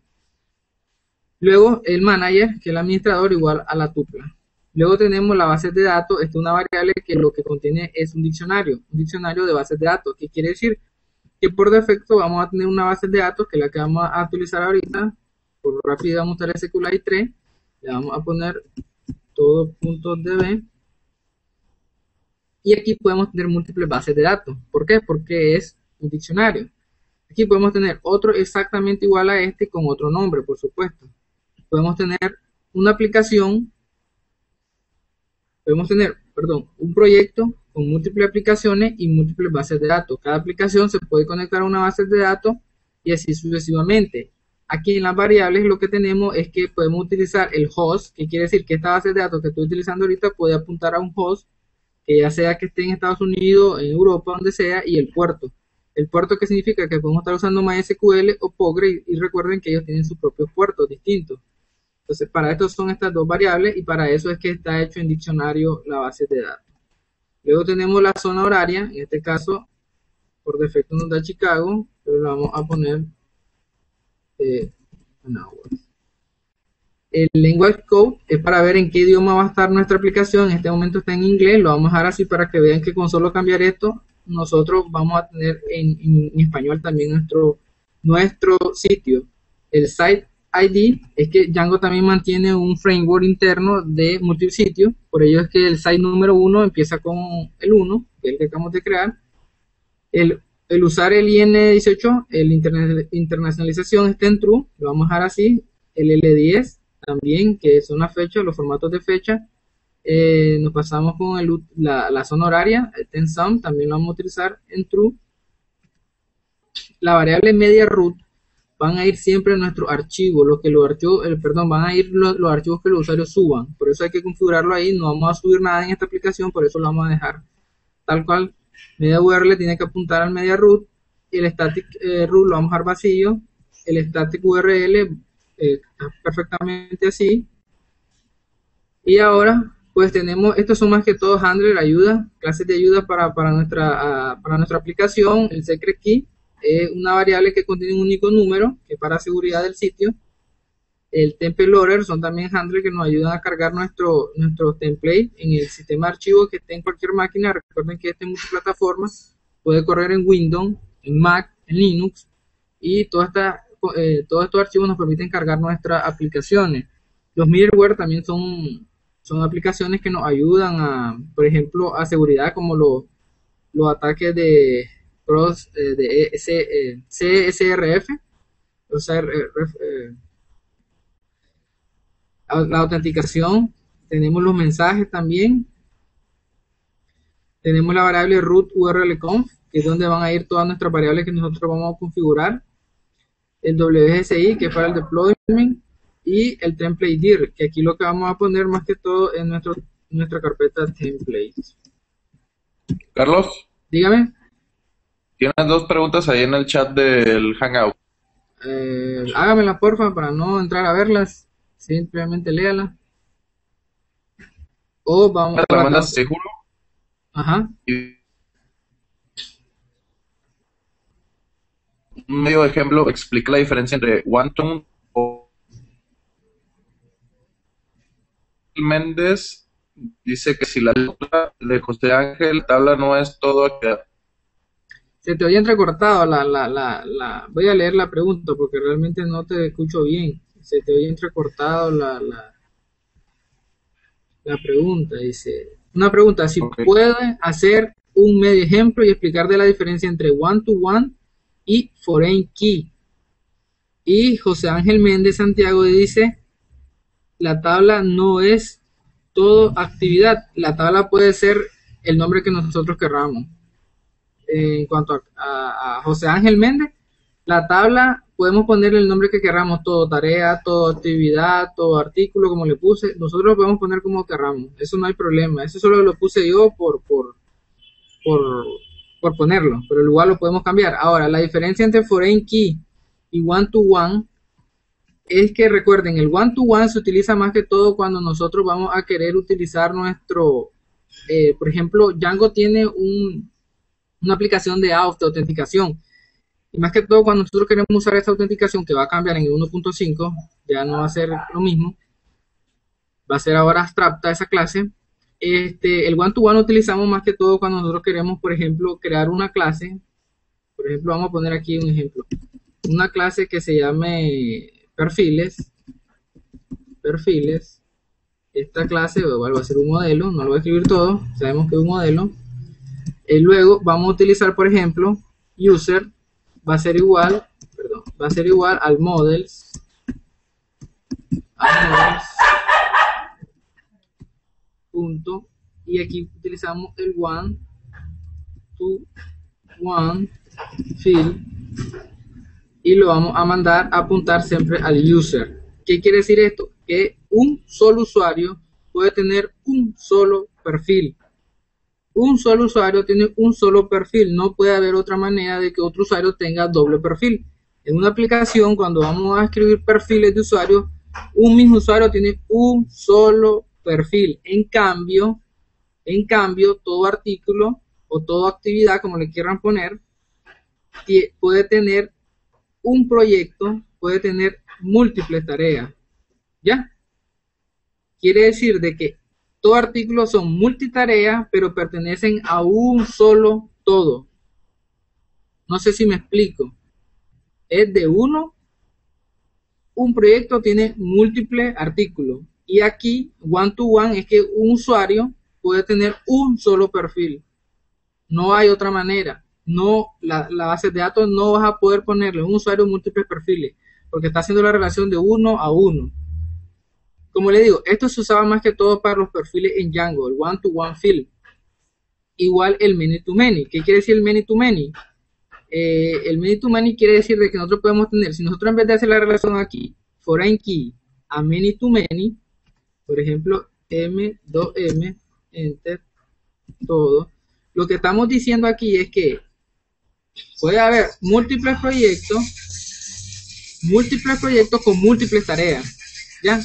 Luego el manager, que es el administrador, igual a la tupla. Luego tenemos la base de datos, esta es una variable que lo que contiene es un diccionario, un diccionario de bases de datos. ¿Qué quiere decir? Que por defecto vamos a tener una base de datos, que es la que vamos a utilizar ahorita. Por rápido vamos a usar SQLite 3. Le vamos a poner todo punto .db. Y aquí podemos tener múltiples bases de datos. ¿Por qué? Porque es un diccionario. Aquí podemos tener otro exactamente igual a este con otro nombre, por supuesto. Podemos tener una aplicación podemos tener, perdón, un proyecto con múltiples aplicaciones y múltiples bases de datos. Cada aplicación se puede conectar a una base de datos y así sucesivamente. Aquí en las variables lo que tenemos es que podemos utilizar el host, que quiere decir que esta base de datos que estoy utilizando ahorita puede apuntar a un host, que ya sea que esté en Estados Unidos, en Europa, donde sea, y el puerto. El puerto que significa que podemos estar usando MySQL o Postgre y, y recuerden que ellos tienen sus propios puertos distintos. Entonces, para esto son estas dos variables y para eso es que está hecho en diccionario la base de datos. Luego tenemos la zona horaria, en este caso, por defecto nos da Chicago, pero lo vamos a poner eh. El language code es para ver en qué idioma va a estar nuestra aplicación. En este momento está en inglés, lo vamos a dejar así para que vean que con solo cambiar esto, nosotros vamos a tener en, en, en español también nuestro, nuestro sitio. El site ID es que Django también mantiene un framework interno de multisitio, por ello es que el site número 1 empieza con el 1, que es el que acabamos de crear. El usar el IN18, el internacionalización está en true, lo vamos a dejar así, el L10 también, que son las fechas, los formatos de fecha, eh, nos pasamos con el, la, zona horaria, el sum, también lo vamos a utilizar en true. La variable media root van a ir siempre en nuestro archivo, lo que los archivos, el, perdón, van a ir los, los, archivos que los usuarios suban. Por eso hay que configurarlo ahí, no vamos a subir nada en esta aplicación, por eso lo vamos a dejar tal cual. Media URL tiene que apuntar al media root. El static eh, root lo vamos a dejar vacío, el static URL eh, perfectamente así. Y ahora pues tenemos, estos son más que todo handler, ayuda, clases de ayuda para, para, nuestra, para nuestra aplicación, el secret key es una variable que contiene un único número, que para seguridad del sitio, el template loader son también handlers que nos ayudan a cargar nuestro, nuestro template en el sistema de archivos que esté en cualquier máquina. Recuerden que este es multiplataforma, puede correr en Windows, en Mac, en Linux y toda esta, eh, todos estos archivos nos permiten cargar nuestras aplicaciones. Los middleware también son, son aplicaciones que nos ayudan a, por ejemplo, a seguridad como los, los ataques de cross eh, de CSRF, o sea, eh, la autenticación, tenemos los mensajes también, tenemos la variable root urlconf, que es donde van a ir todas nuestras variables que nosotros vamos a configurar, el WSI, que es para el deployment, y el template dir, que aquí lo que vamos a poner más que todo en nuestro, nuestra carpeta templates. Carlos. Dígame. Tienes dos preguntas ahí en el chat del Hangout. Eh, hágamela porfa para no entrar a verlas. Simplemente léala. O vamos a. ¿La mandas seguro? Ajá. Un medio ejemplo explica la diferencia entre one o Méndez dice que si la tabla de José Ángel tabla no es todo se te oye entrecortado la, la, la, la, voy a leer la pregunta porque realmente no te escucho bien se te oye entrecortado la, la, la pregunta. Dice, una pregunta, si puede hacer un medio ejemplo y explicar de la diferencia entre one-to-one y foreign key. Y José Ángel Méndez Santiago dice, la tabla no es todo actividad, la tabla puede ser el nombre que nosotros querramos. En cuanto a José Ángel Méndez, la tabla podemos ponerle el nombre que queramos, todo tarea, todo actividad, todo artículo, como le puse, nosotros lo podemos poner como queramos, eso no hay problema, eso solo lo puse yo por, por, por, ponerlo, pero el lugar lo podemos cambiar. Ahora, la diferencia entre foreign key y one to one es que recuerden, el one to one se utiliza más que todo cuando nosotros vamos a querer utilizar nuestro, eh, por ejemplo, Django tiene un, una aplicación de auto autenticación y más que todo cuando nosotros queremos usar esta autenticación que va a cambiar en el 1.5, ya no va a ser lo mismo, va a ser ahora abstracta esa clase. Este, el one-to-one utilizamos más que todo cuando nosotros queremos, por ejemplo, crear una clase. Por ejemplo, vamos a poner aquí un ejemplo. Una clase que se llame perfiles. Perfiles. Esta clase va a ser un modelo, no lo voy a escribir todo, sabemos que es un modelo. Y luego vamos a utilizar, por ejemplo, user va a ser igual, perdón, va a ser igual al models, al models punto, y aquí utilizamos el one to one field y lo vamos a mandar a apuntar siempre al user. ¿Qué quiere decir esto? Que un solo usuario puede tener un solo perfil un solo usuario tiene un solo perfil, no puede haber otra manera de que otro usuario tenga doble perfil. En una aplicación, cuando vamos a escribir perfiles de usuarios, un mismo usuario tiene un solo perfil. En cambio, en cambio, todo artículo o toda actividad, como le quieran poner, puede tener un proyecto, puede tener múltiples tareas. ¿Ya? Quiere decir de que todos artículos son multitarea, pero pertenecen a un solo todo. No sé si me explico. Es de uno. Un proyecto tiene múltiples artículos. Y aquí, one to one, es que un usuario puede tener un solo perfil. No hay otra manera. no, la, la base de datos no vas a poder ponerle un usuario múltiples perfiles, porque está haciendo la relación de uno a uno. Como le digo, esto se usaba más que todo para los perfiles en Django, el one-to-one field. Igual el many-to-many. ¿Qué quiere decir el many-to-many? Eh, el many-to-many quiere decir de que nosotros podemos tener, si nosotros en vez de hacer la relación aquí, foreign key a many-to-many, por ejemplo, M2M, enter, todo. Lo que estamos diciendo aquí es que puede haber múltiples proyectos, múltiples proyectos con múltiples tareas, ¿ya?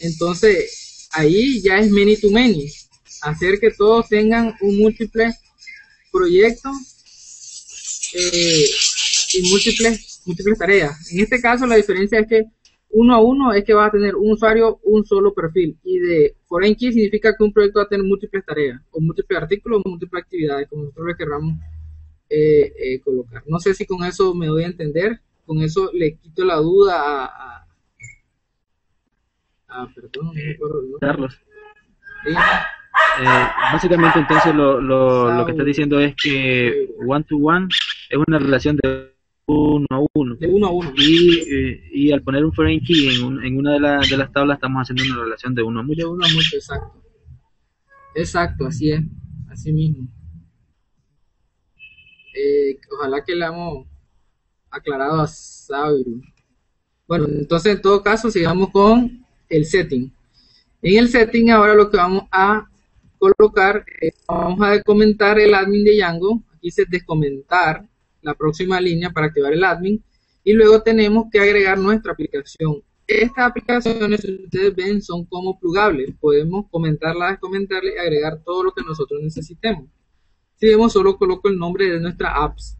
Entonces, ahí ya es many to many, hacer que todos tengan un múltiple proyecto eh, y múltiples, múltiples tareas. En este caso, la diferencia es que uno a uno es que va a tener un usuario un solo perfil y de foreign key significa que un proyecto va a tener múltiples tareas o múltiples artículos o múltiples actividades como nosotros le queramos eh, eh, colocar. No sé si con eso me doy a entender, con eso le quito la duda a... a, perdón, acuerdo, ¿no? Carlos. Eh, básicamente entonces lo, lo, lo que estás diciendo es que one to one es una relación de uno a uno. De uno a uno. Y, eh, y al poner un foreign key en, un- en una de, la- de las tablas estamos haciendo una relación de uno a mucho. De uno a mucho, exacto. Exacto, así es, así mismo. Eh, ojalá que le hemos aclarado a Sabiru. Bueno, entonces en todo caso sigamos con el setting. En el setting ahora lo que vamos a colocar, es- vamos a comentar el admin de Django. Aquí dice descomentar la próxima línea para activar el admin. Y luego tenemos que agregar nuestra aplicación. Estas aplicaciones, ustedes ven, son como plugables. Podemos comentarla, descomentarla y agregar todo lo que nosotros necesitemos. Si vemos, solo coloco el nombre de nuestra apps.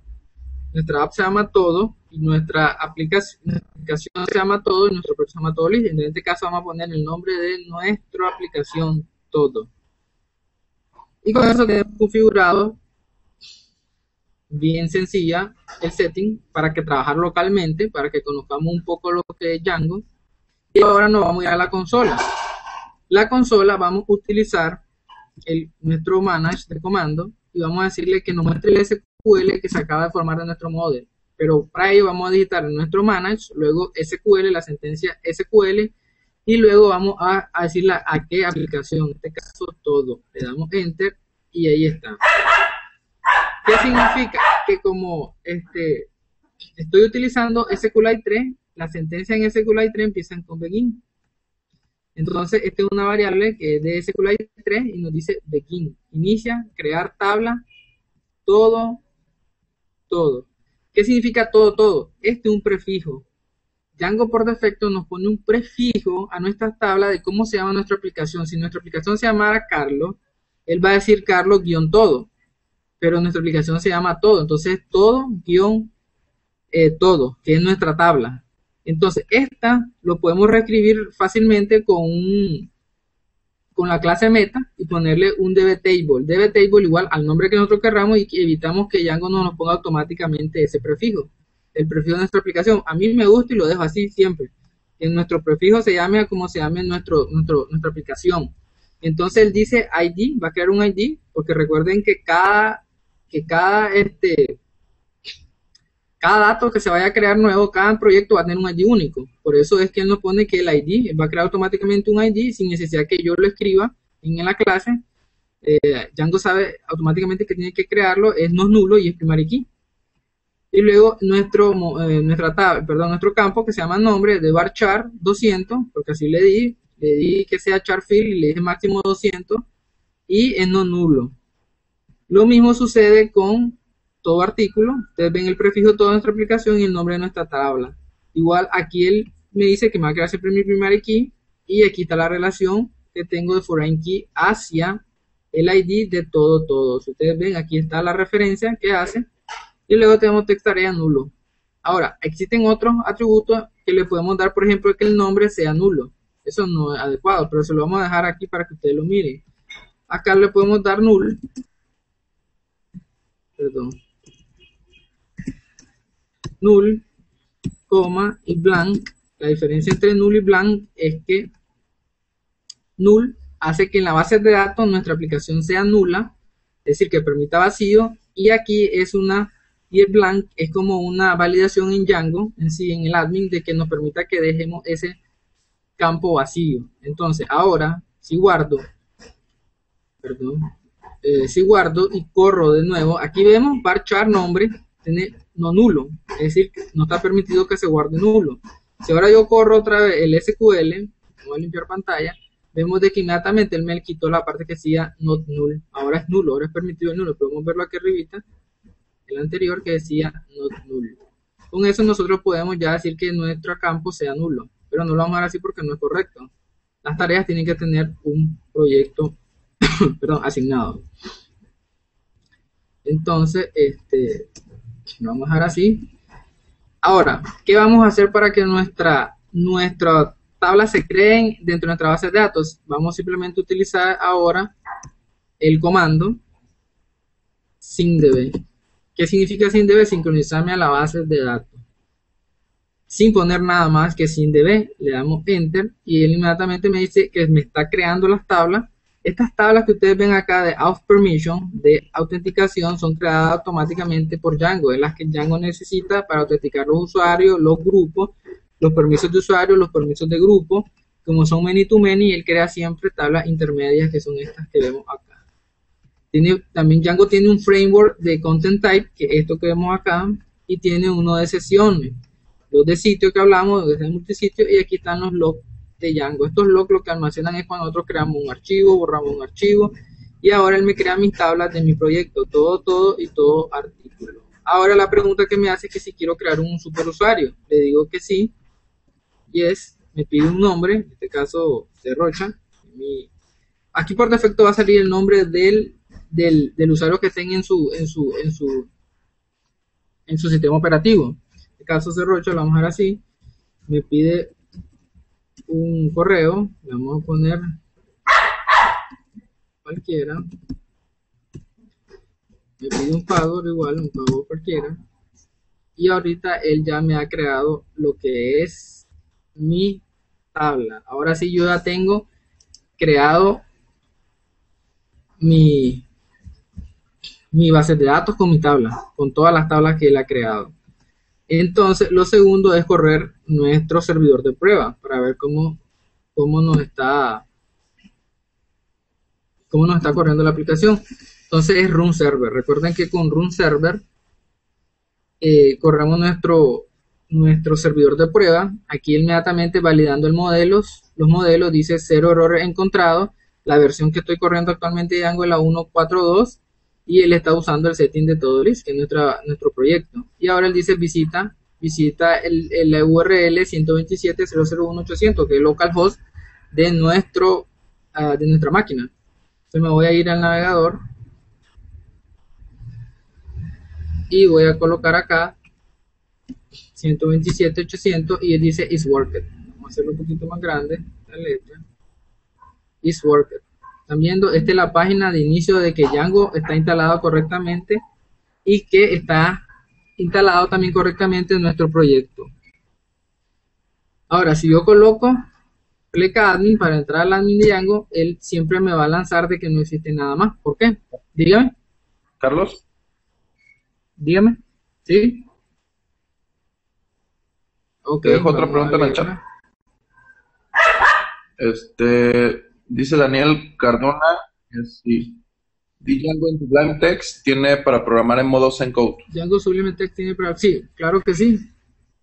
Nuestra app se llama Todo y nuestra aplicación, se llama Todo y nuestro proyecto se llama Todo Listo. En este caso vamos a poner el nombre de nuestra aplicación Todo. Y con eso tenemos configurado bien sencilla el setting para que trabajar localmente, para que conozcamos un poco lo que es Django. Y ahora nos vamos a ir a la consola. La consola vamos a utilizar el, nuestro manage de comando y vamos a decirle que nos muestre el SQL que se acaba de formar de nuestro model. Pero para ello vamos a digitar en nuestro manage, luego SQL, la sentencia SQL, y luego vamos a, a decirle a qué aplicación, en este caso todo. Le damos enter y ahí está. ¿Qué significa? Que como este, estoy utilizando SQLite 3, la sentencia en SQLite 3 empiezan con begin. Entonces, esta es una variable que es de SQLite 3 y nos dice begin. Inicia, crear tabla, todo, todo. ¿Qué significa todo, todo? Este es un prefijo. Django por defecto nos pone un prefijo a nuestra tabla de cómo se llama nuestra aplicación. Si nuestra aplicación se llamara Carlos, él va a decir Carlos guion todo pero nuestra aplicación se llama todo, entonces todo guion eh, todo, que es nuestra tabla. Entonces, esta lo podemos reescribir fácilmente con un, con la clase meta y ponerle un dbTable. dbTable igual al nombre que nosotros querramos y evitamos que Django no nos ponga automáticamente ese prefijo. El prefijo de nuestra aplicación. A mí me gusta y lo dejo así siempre. Que nuestro prefijo se llame como se llame nuestro, nuestro, nuestra aplicación. Entonces él dice ID, va a crear un ID, porque recuerden que cada que cada este cada dato que se vaya a crear nuevo, cada proyecto va a tener un ID único. Por eso es que él nos pone que el ID va a crear automáticamente un ID sin necesidad que yo lo escriba en la clase. Eh, Django sabe automáticamente que tiene que crearlo, es no nulo y es primary key. Y luego nuestro, eh, nuestra tab, perdón, nuestro campo que se llama nombre de varchar 200, porque así le di, le di que sea char field y le dije máximo 200 y es no nulo. Lo mismo sucede con todo artículo. Ustedes ven el prefijo de toda nuestra aplicación y el nombre de nuestra tabla. Igual aquí él me dice que me va a crear siempre mi primary key y aquí está la relación que tengo de foreign key hacia el ID de todo, todo. Si ustedes ven, aquí está la referencia que hace y luego tenemos text tarea nulo. Ahora, existen otros atributos que le podemos dar, por ejemplo, que el nombre sea nulo. Eso no es adecuado, pero se lo vamos a dejar aquí para que ustedes lo miren. Acá le podemos dar null perdón, null, coma y blank. La diferencia entre null y blank es que null hace que en la base de datos nuestra aplicación sea nula, es decir, que permita vacío, y aquí es una Y el blank es como una validación en Django, en sí, en el admin, de que nos permita que dejemos ese campo vacío. Entonces, ahora, si guardo, perdón, eh, si guardo y corro de nuevo, aquí vemos varchar nombre, tiene no nulo, es decir, no está permitido que se guarde nulo. Si ahora yo corro otra vez el SQL, voy a limpiar pantalla, vemos de que inmediatamente él me quitó la parte que decía not null, ahora es nulo, ahora es permitido el nulo, podemos verlo aquí arribita, el anterior que decía not null. Con eso nosotros podemos ya decir que nuestro campo sea nulo, pero no lo vamos a dar así porque no es correcto. Las tareas tienen que tener un proyecto asignado. Entonces, este, lo vamos a dejar así. Ahora, ¿qué vamos a hacer para que nuestra, nuestra tabla se creen dentro de nuestra base de datos? Vamos simplemente a utilizar ahora el comando SYNCDB. ¿Qué significa SYNCDB? Sincronizarme a la base de datos. Sin poner nada más que SYNCDB, le damos Enter y él inmediatamente me dice que me está creando las tablas estas tablas que ustedes ven acá de auth permission, de autenticación, son creadas automáticamente por Django. Es las que Django necesita para autenticar los usuarios, los grupos, los permisos de usuario, los permisos de grupo. Como son many to many, él crea siempre tablas intermedias que son estas que vemos acá. También Django tiene un framework de content type, que es esto que vemos acá, y tiene uno de sesiones. Los de sitio que hablamos, de multisitio, y aquí están los logs de Django. Estos logs lo que almacenan es cuando nosotros creamos un archivo, borramos un archivo y ahora él me crea mis tablas de mi proyecto, todo, todo y todo artículo. Ahora la pregunta que me hace es que si quiero crear un superusuario. Le digo que sí y es, me pide un nombre, en este caso de Rocha. aquí por defecto va a salir el nombre del, del, del usuario que tenga en su, en su, en su, en su sistema operativo. En este caso de Rocha, lo vamos a dejar así. Me pide un correo, le vamos a poner cualquiera, me pide un pago igual, un pago cualquiera, y ahorita él ya me ha creado lo que es mi tabla. Ahora sí yo ya tengo creado mi, mi base de datos con mi tabla, con todas las tablas que él ha creado. Entonces, lo segundo es correr nuestro servidor de prueba para ver cómo, cómo nos está cómo nos está corriendo la aplicación. Entonces es run server. Recuerden que con run server eh, corremos nuestro nuestro servidor de prueba. Aquí inmediatamente validando el modelos, los modelos dice cero errores encontrados. La versión que estoy corriendo actualmente de la 1.4.2 y él está usando el setting de todo list, que es nuestra, nuestro proyecto. Y ahora él dice visita, visita el, el URL 127.001.800, que es localhost de, nuestro, uh, de nuestra máquina. Entonces me voy a ir al navegador y voy a colocar acá 127.800 y él dice is worked. Vamos a hacerlo un poquito más grande, la letra. Is worked. Están viendo, esta es la página de inicio de que Django está instalado correctamente y que está instalado también correctamente en nuestro proyecto. Ahora, si yo coloco clic admin para entrar al admin de Django, él siempre me va a lanzar de que no existe nada más. ¿Por qué? Dígame. Carlos. Dígame. ¿Sí? Okay, Te dejo otra pregunta en el chat. Este, Dice Daniel Cardona si Django en Sublime Text tiene para programar en modo Code. Django Sublime Text tiene para... Sí, claro que sí.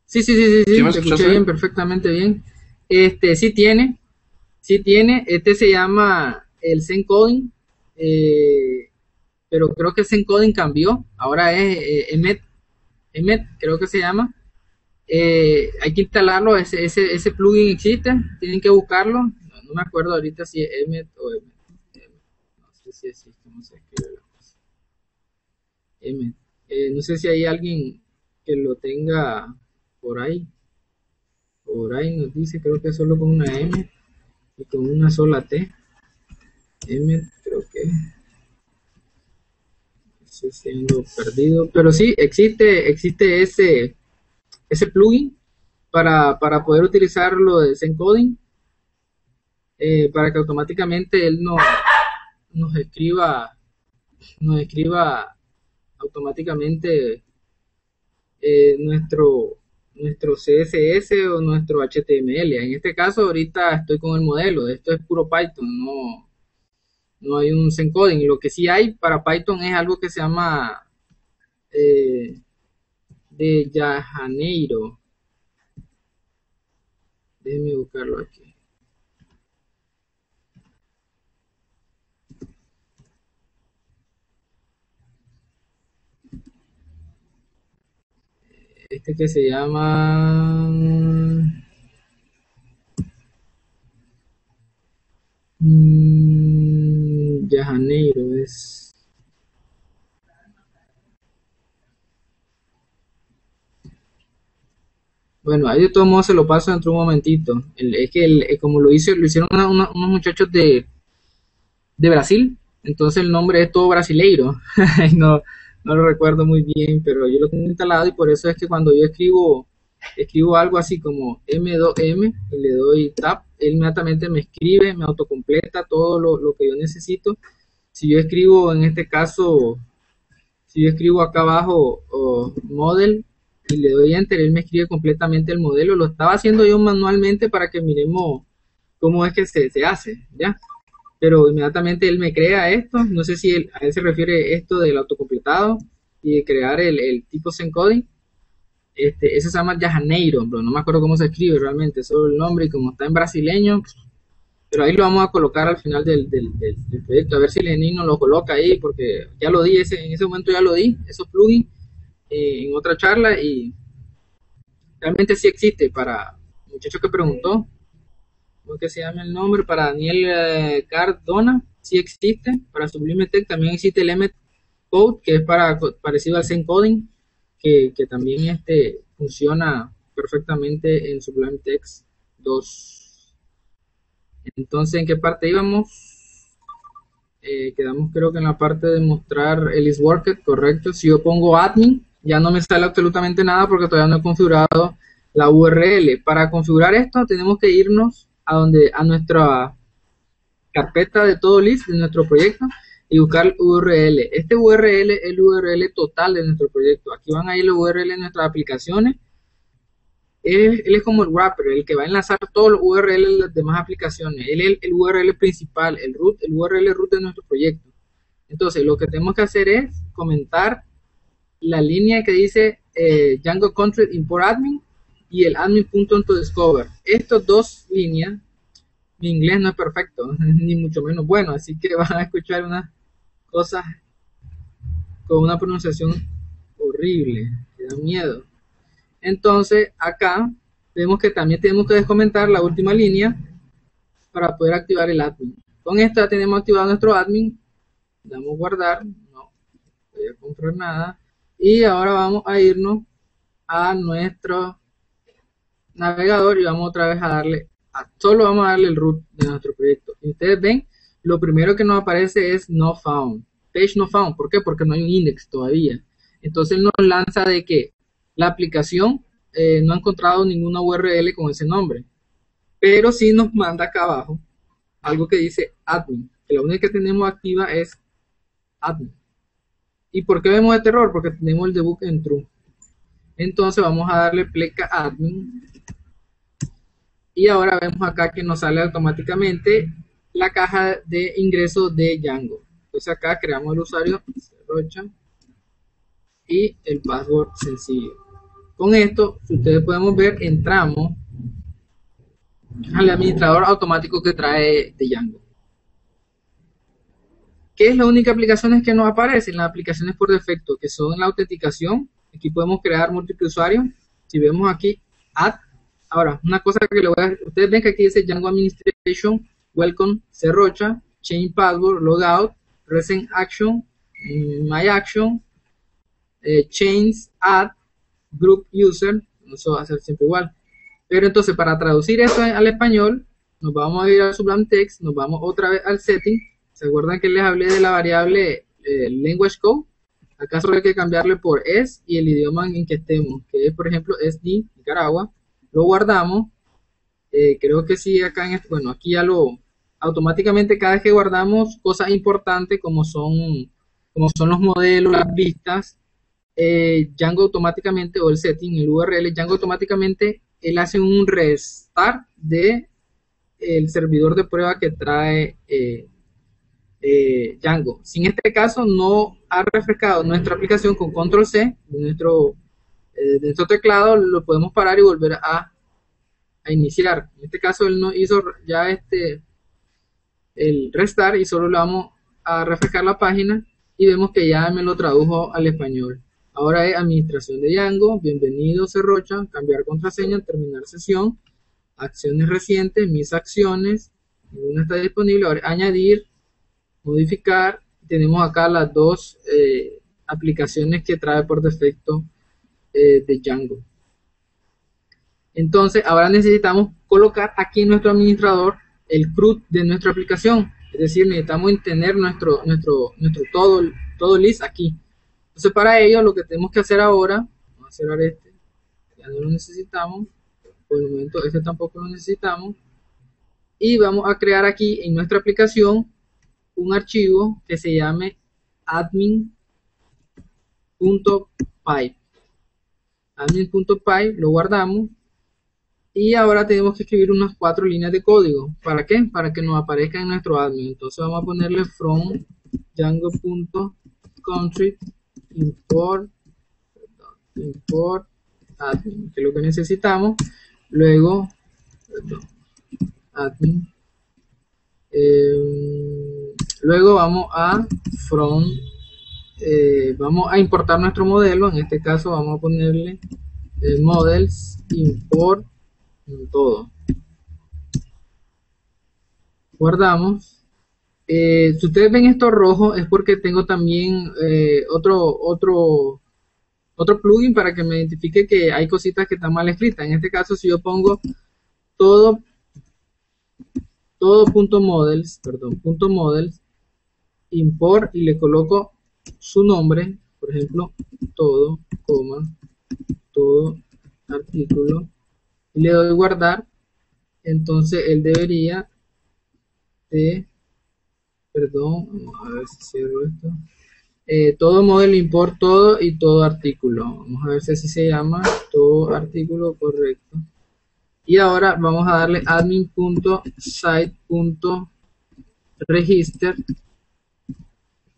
Sí, sí, sí, sí, sí, ¿Sí escuché bien, perfectamente bien. Este, sí tiene, sí tiene. Este se llama el Zencoding, eh, pero creo que el Zencoding cambió. Ahora es eh, Emet, Emet, creo que se llama. Eh, hay que instalarlo, ese, ese, ese plugin existe, tienen que buscarlo, no me acuerdo ahorita si es Emmet o Emmet. No sé si es cómo se escribe la cosa. Emmet. Eh, no sé si hay alguien que lo tenga por ahí. Por ahí nos dice, creo que solo con una M y con una sola T. Emmet, creo que estoy siendo perdido. Pero sí, existe, existe ese, ese plugin para, para poder utilizarlo de Zencoding eh, para que automáticamente él no, nos escriba nos escriba automáticamente eh, nuestro, nuestro CSS o nuestro HTML. En este caso, ahorita estoy con el modelo. Esto es puro Python, no, no hay un encoding. Lo que sí hay para Python es algo que se llama eh, de Janeiro. Déjenme buscarlo aquí. Este que se llama... Mm, es... Bueno, ahí de todos modos se lo paso dentro de un momentito. es que el, eh, como lo hice, lo hicieron unos muchachos de, de Brasil, entonces el nombre es todo brasileiro. no, no lo recuerdo muy bien, pero yo lo tengo instalado y por eso es que cuando yo escribo escribo algo así como M2M y le doy tap, él inmediatamente me escribe, me autocompleta todo lo, que yo necesito. Si yo escribo en este caso, si yo escribo acá abajo model y le doy enter, él me escribe completamente el modelo. Lo estaba haciendo yo manualmente para que miremos cómo es que se, se hace, ¿ya? Pero inmediatamente él me crea esto, no sé si a él se refiere esto del autocompletado y de crear el, el tipo encoding. Este, ese se llama Janeiro, pero no me acuerdo cómo se escribe realmente, solo el nombre y como está en brasileño, pero ahí lo vamos a colocar al final del, del, proyecto, a ver si Lenin nos lo coloca ahí, porque ya lo di, ese, en ese momento ya lo di, esos plugins eh, en otra charla y realmente sí existe para muchacho que preguntó, ¿cómo que se llama el nombre? Para Daniel eh, Cardona, sí existe, para Sublime Tech también existe el Emmet Code, que es para parecido al Zencoding, que, que también este funciona perfectamente en Sublime Text 2. Entonces, ¿en qué parte íbamos? Eh, quedamos creo que en la parte de mostrar el is worked, correcto. Si yo pongo admin, ya no me sale absolutamente nada porque todavía no he configurado la URL. Para configurar esto tenemos que irnos a donde a nuestra carpeta de todo list de nuestro proyecto y buscar URL. Este URL es el URL total de nuestro proyecto. Aquí van a ir los URL de nuestras aplicaciones. Él, es como el wrapper, el que va a enlazar todos los URL de las demás aplicaciones. Él es el, URL principal, el root, el URL root de nuestro proyecto. Entonces, lo que tenemos que hacer es comentar la línea que dice eh, Django Country Import Admin y el admin.discover. Estas dos líneas, mi inglés no es perfecto, ni mucho menos bueno, así que van a escuchar unas cosas con una pronunciación horrible, que da miedo. Entonces, acá vemos que también tenemos que descomentar la última línea para poder activar el admin. Con esto ya tenemos activado nuestro admin. Damos guardar. No voy a comprar nada. Y ahora vamos a irnos a nuestro navegador y vamos otra vez a darle, a, solo vamos a darle el root de nuestro proyecto. Y ustedes ven, lo primero que nos aparece es no found. Page no found. ¿Por qué? Porque no hay un index todavía. Entonces nos lanza de que la aplicación eh, no ha encontrado ninguna URL con ese nombre. Pero sí nos manda acá abajo algo que dice admin. Que la única que tenemos activa es admin. ¿Y por qué vemos este error? Porque tenemos el debug en true. Entonces vamos a darle pleca admin. Y ahora vemos acá que nos sale automáticamente la caja de ingreso de Django. Entonces acá creamos el usuario y el password sencillo. Con esto, ustedes podemos ver, entramos al administrador automático que trae de Django. ¿Qué es la única aplicaciones que nos aparecen? Las aplicaciones por defecto, que son la autenticación. Aquí podemos crear múltiples usuarios. Si vemos aquí, add. Ahora, una cosa que le voy a... Ustedes ven que aquí dice Django Administration, Welcome, Cerrocha, Change Password, Logout, Recent Action, mm, My Action, eh, Change, Add, Group User. Eso va a ser siempre igual. Pero entonces, para traducir esto al español, nos vamos a ir a Sublime Text, nos vamos otra vez al setting ¿Se acuerdan que les hablé de la variable eh, language code? Acá solo hay que cambiarle por es y el idioma en que estemos, que es por ejemplo SD, Nicaragua. Lo guardamos. Eh, creo que sí, acá en este, bueno, aquí ya lo automáticamente cada vez que guardamos cosas importantes como son como son los modelos, las vistas, eh, Django automáticamente, o el setting, el URL, Django automáticamente, él hace un restart de el servidor de prueba que trae eh, Django. Si en este caso no ha refrescado nuestra aplicación con control C nuestro, de nuestro teclado, lo podemos parar y volver a, a, iniciar. En este caso él no hizo ya este el restart y solo le vamos a refrescar la página y vemos que ya me lo tradujo al español. Ahora es administración de Django, bienvenido Cerrocha, cambiar contraseña, terminar sesión, acciones recientes, mis acciones, ninguna está disponible, ahora añadir, modificar, tenemos acá las dos eh, aplicaciones que trae por defecto eh, de Django. Entonces, ahora necesitamos colocar aquí en nuestro administrador el CRUD de nuestra aplicación. Es decir, necesitamos tener nuestro, nuestro, nuestro todo, todo list aquí. Entonces, para ello, lo que tenemos que hacer ahora, vamos a cerrar este, ya no lo necesitamos, por el momento este tampoco lo necesitamos, y vamos a crear aquí en nuestra aplicación un archivo que se llame admin.py. Admin.py lo guardamos y ahora tenemos que escribir unas cuatro líneas de código. ¿Para qué? Para que nos aparezca en nuestro admin. Entonces vamos a ponerle from django.country import import admin, que es lo que necesitamos. Luego admin. Eh, luego vamos a from eh, vamos a importar nuestro modelo. En este caso vamos a ponerle eh, models import todo. Guardamos. Eh, si ustedes ven esto rojo es porque tengo también otro, otro, otro plugin para que me identifique que hay cositas que están mal escritas. En este caso, si yo pongo todo, todo punto models, perdón, punto models, import y le coloco su nombre, por ejemplo, todo, coma, todo artículo y le doy guardar, entonces él debería de, perdón, vamos a ver si cierro esto, eh, todo modelo import todo y todo artículo, vamos a ver si así se llama, todo artículo correcto. Y ahora vamos a darle admin.site.register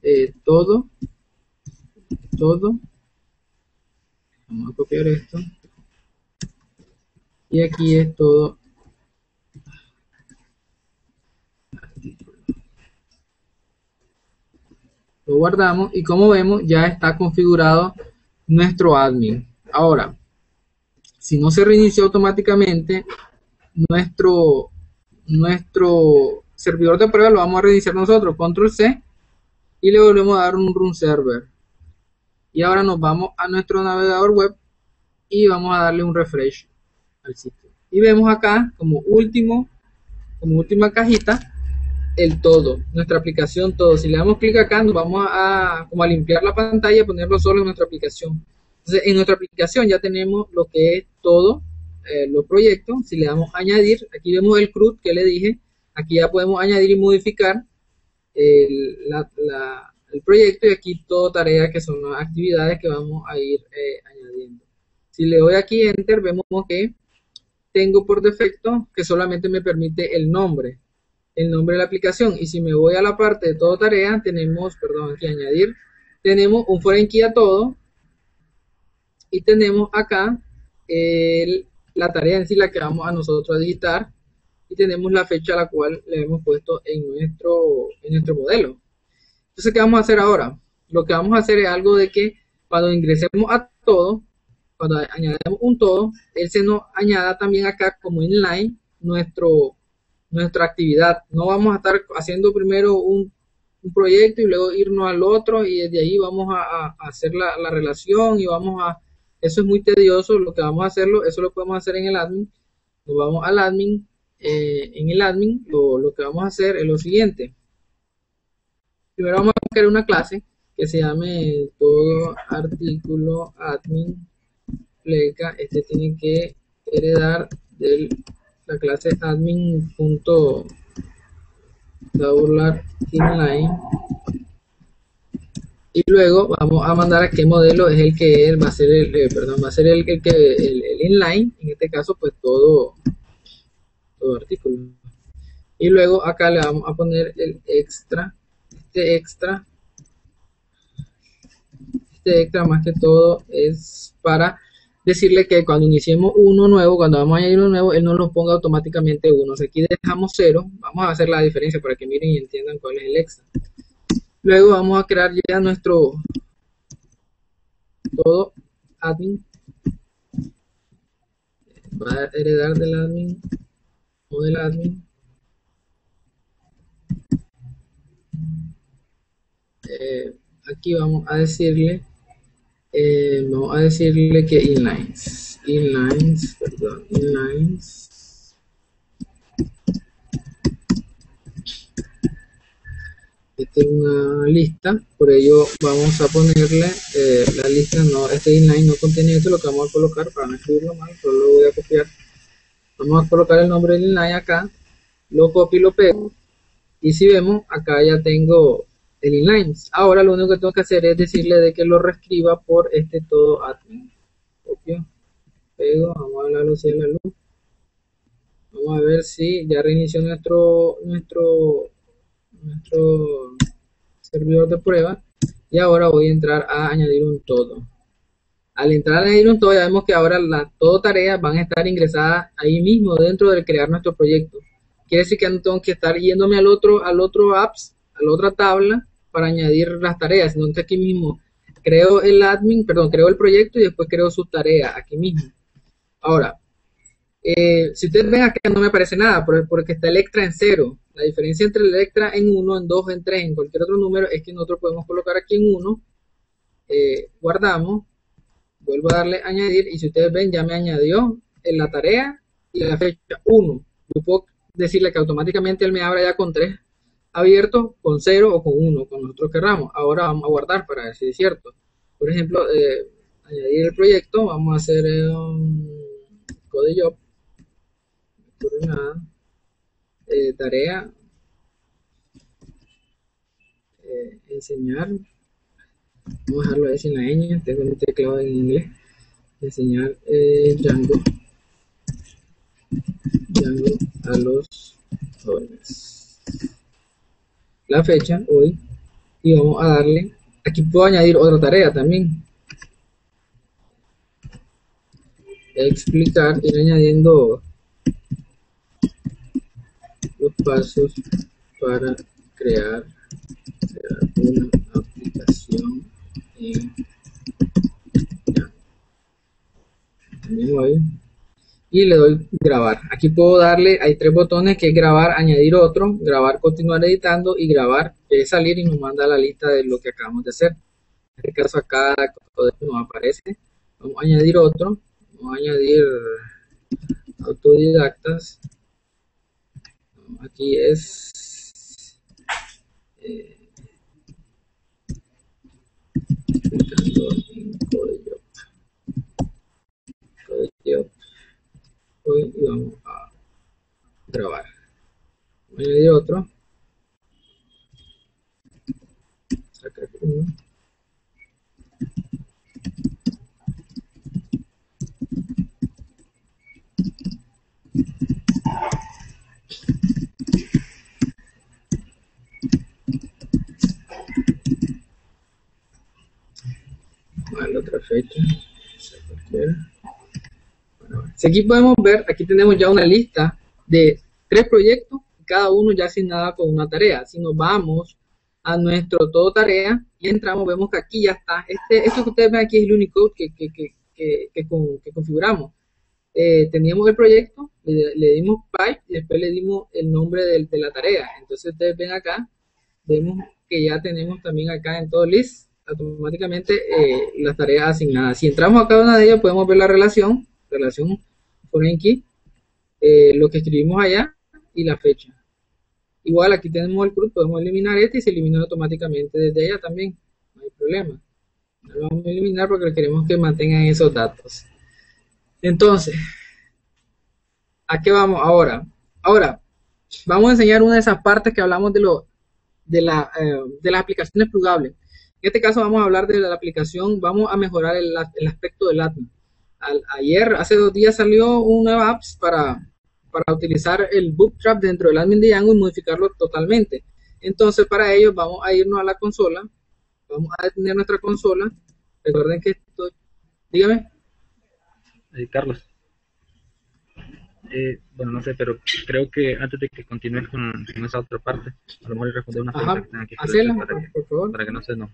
eh, todo, todo, vamos a copiar esto, y aquí es todo. Lo guardamos y como vemos ya está configurado nuestro admin. Ahora si no se reinicia automáticamente nuestro nuestro servidor de prueba lo vamos a reiniciar nosotros. Control C y le volvemos a dar un run server y ahora nos vamos a nuestro navegador web y vamos a darle un refresh al sitio. Y vemos acá como último, como última cajita, el todo, nuestra aplicación todo. Si le damos clic acá, nos vamos a, como a limpiar la pantalla y ponerlo solo en nuestra aplicación. Entonces, en nuestra aplicación ya tenemos lo que es todo, eh, los proyectos. Si le damos añadir, aquí vemos el CRUD que le dije. Aquí ya podemos añadir y modificar el, el proyecto y aquí todo tareas que son las actividades que vamos a ir eh, añadiendo. Si le doy aquí Enter, vemos que tengo por defecto que solamente me permite el nombre, el nombre de la aplicación. Y si me voy a la parte de todo tarea, tenemos, perdón, aquí añadir, tenemos un foreign key a todo y tenemos acá la tarea en sí, la que vamos a nosotros a digitar y tenemos la fecha a la cual le hemos puesto en nuestro, en nuestro modelo. Entonces, ¿qué vamos a hacer ahora? Lo que vamos a hacer es algo de que cuando ingresemos a todo, cuando añadimos un todo, él se nos añada también acá como inline nuestro, nuestra actividad. No vamos a estar haciendo primero un, proyecto y luego irnos al otro y desde ahí vamos a, hacer la, relación y vamos a... Eso es muy tedioso, lo que vamos a hacerlo, eso lo podemos hacer en el admin. Nos vamos al admin, eh, en el admin lo, que vamos a hacer es lo siguiente. Primero vamos a crear una clase que se llame todo artículo admin este tiene que heredar de la clase admin.inline y luego vamos a mandar a qué modelo es el que va a ser el, eh, perdón, va a ser el, que el, inline, en este caso pues todo, artículo. Y luego acá le vamos a poner el extra, este extra, este extra más que todo es para decirle que cuando iniciemos uno nuevo, cuando vamos a añadir uno nuevo, él no lo ponga automáticamente uno. O aquí dejamos cero, vamos a hacer la diferencia para que miren y entiendan cuál es el extra. Luego vamos a crear ya nuestro todo admin. Va a heredar del admin o del admin. Aquí vamos a decirle eh, vamos a decirle que inlines inlines perdón inlines esta es una lista por ello vamos a ponerle eh, la lista no este inline no contiene esto lo que vamos a colocar para no escribirlo mal pero lo voy a copiar vamos a colocar el nombre del inline acá lo copio y lo pego y si vemos acá ya tengo el inline. Ahora lo único que tengo que hacer es decirle de que lo reescriba por este todo admin. Copio, pego, vamos a la luz la luz. Vamos a ver si ya reinició nuestro nuestro nuestro servidor de prueba y ahora voy a entrar a añadir un todo. Al entrar un todo ya vemos que ahora las todo tareas van a estar ingresadas ahí mismo dentro de crear nuestro proyecto. Quiere decir que no tengo que estar yéndome al otro al otro apps, a la otra tabla para añadir las tareas. Entonces aquí mismo creo el admin, perdón, creo el proyecto y después creo su tarea aquí mismo. Ahora, eh, si ustedes ven acá no me aparece nada porque está el extra en cero. La diferencia entre el extra en 1, en 2, en 3, en cualquier otro número es que nosotros podemos colocar aquí en 1, eh, guardamos, vuelvo a darle añadir y si ustedes ven ya me añadió en la tarea y la fecha 1. Yo puedo decirle que automáticamente él me abra ya con 3 abierto con 0 o con 1, con nosotros querramos. Ahora vamos a guardar para ver si es cierto. Por ejemplo, eh, añadir el proyecto, vamos a hacer un code job, eh, tarea, eh, enseñar, vamos a dejarlo ahí sin la ñ, tengo mi teclado en inglés, enseñar Django, Django a los jóvenes. La fecha hoy. Y vamos a darle aquí puedo añadir otra tarea también. Explicar ir añadiendo los pasos para crear, una aplicación y le doy grabar. Aquí puedo darle, hay tres botones que es grabar, añadir otro, grabar, continuar editando y grabar, es salir y nos manda la lista de lo que acabamos de hacer. En este caso acá nos aparece. Vamos a añadir otro, vamos a añadir autodidactas. Aquí es eh, hoy y vamos a grabar voy a otro sacar uno la otra fecha aquí podemos ver, aquí tenemos ya una lista de tres proyectos, cada uno ya asignada con una tarea. Si nos vamos a nuestro todo tarea y entramos, vemos que aquí ya está. Este, esto que ustedes ven aquí es el Unicode que, que, que, que, configuramos. Eh, teníamos el proyecto, le, dimos pipe y después le dimos el nombre de, la tarea. Entonces ustedes ven acá, vemos que ya tenemos también acá en todo list automáticamente eh, las tareas asignadas. Si entramos a cada una de ellas podemos ver la relación, relación ponen aquí eh, lo que escribimos allá y la fecha. Igual aquí tenemos el CRUD, podemos eliminar este y se elimina automáticamente desde allá también, no hay problema. No lo vamos a eliminar porque queremos que mantengan esos datos. Entonces, ¿a qué vamos ahora? Ahora, vamos a enseñar una de esas partes que hablamos de, lo, de, la, eh, de las aplicaciones plugables. En este caso vamos a hablar de la aplicación, vamos a mejorar el, el aspecto del admin. ayer, hace dos días salió una app para, para utilizar el bootstrap dentro del admin de Django y modificarlo totalmente. Entonces, para ello vamos a irnos a la consola, vamos a detener nuestra consola. Recuerden que esto, dígame. Eh, Carlos. Eh, bueno, no sé, pero creo que antes de que continúes con, esa otra parte, a lo mejor responder una pregunta que aquí para, que, por favor. para que no se enoje.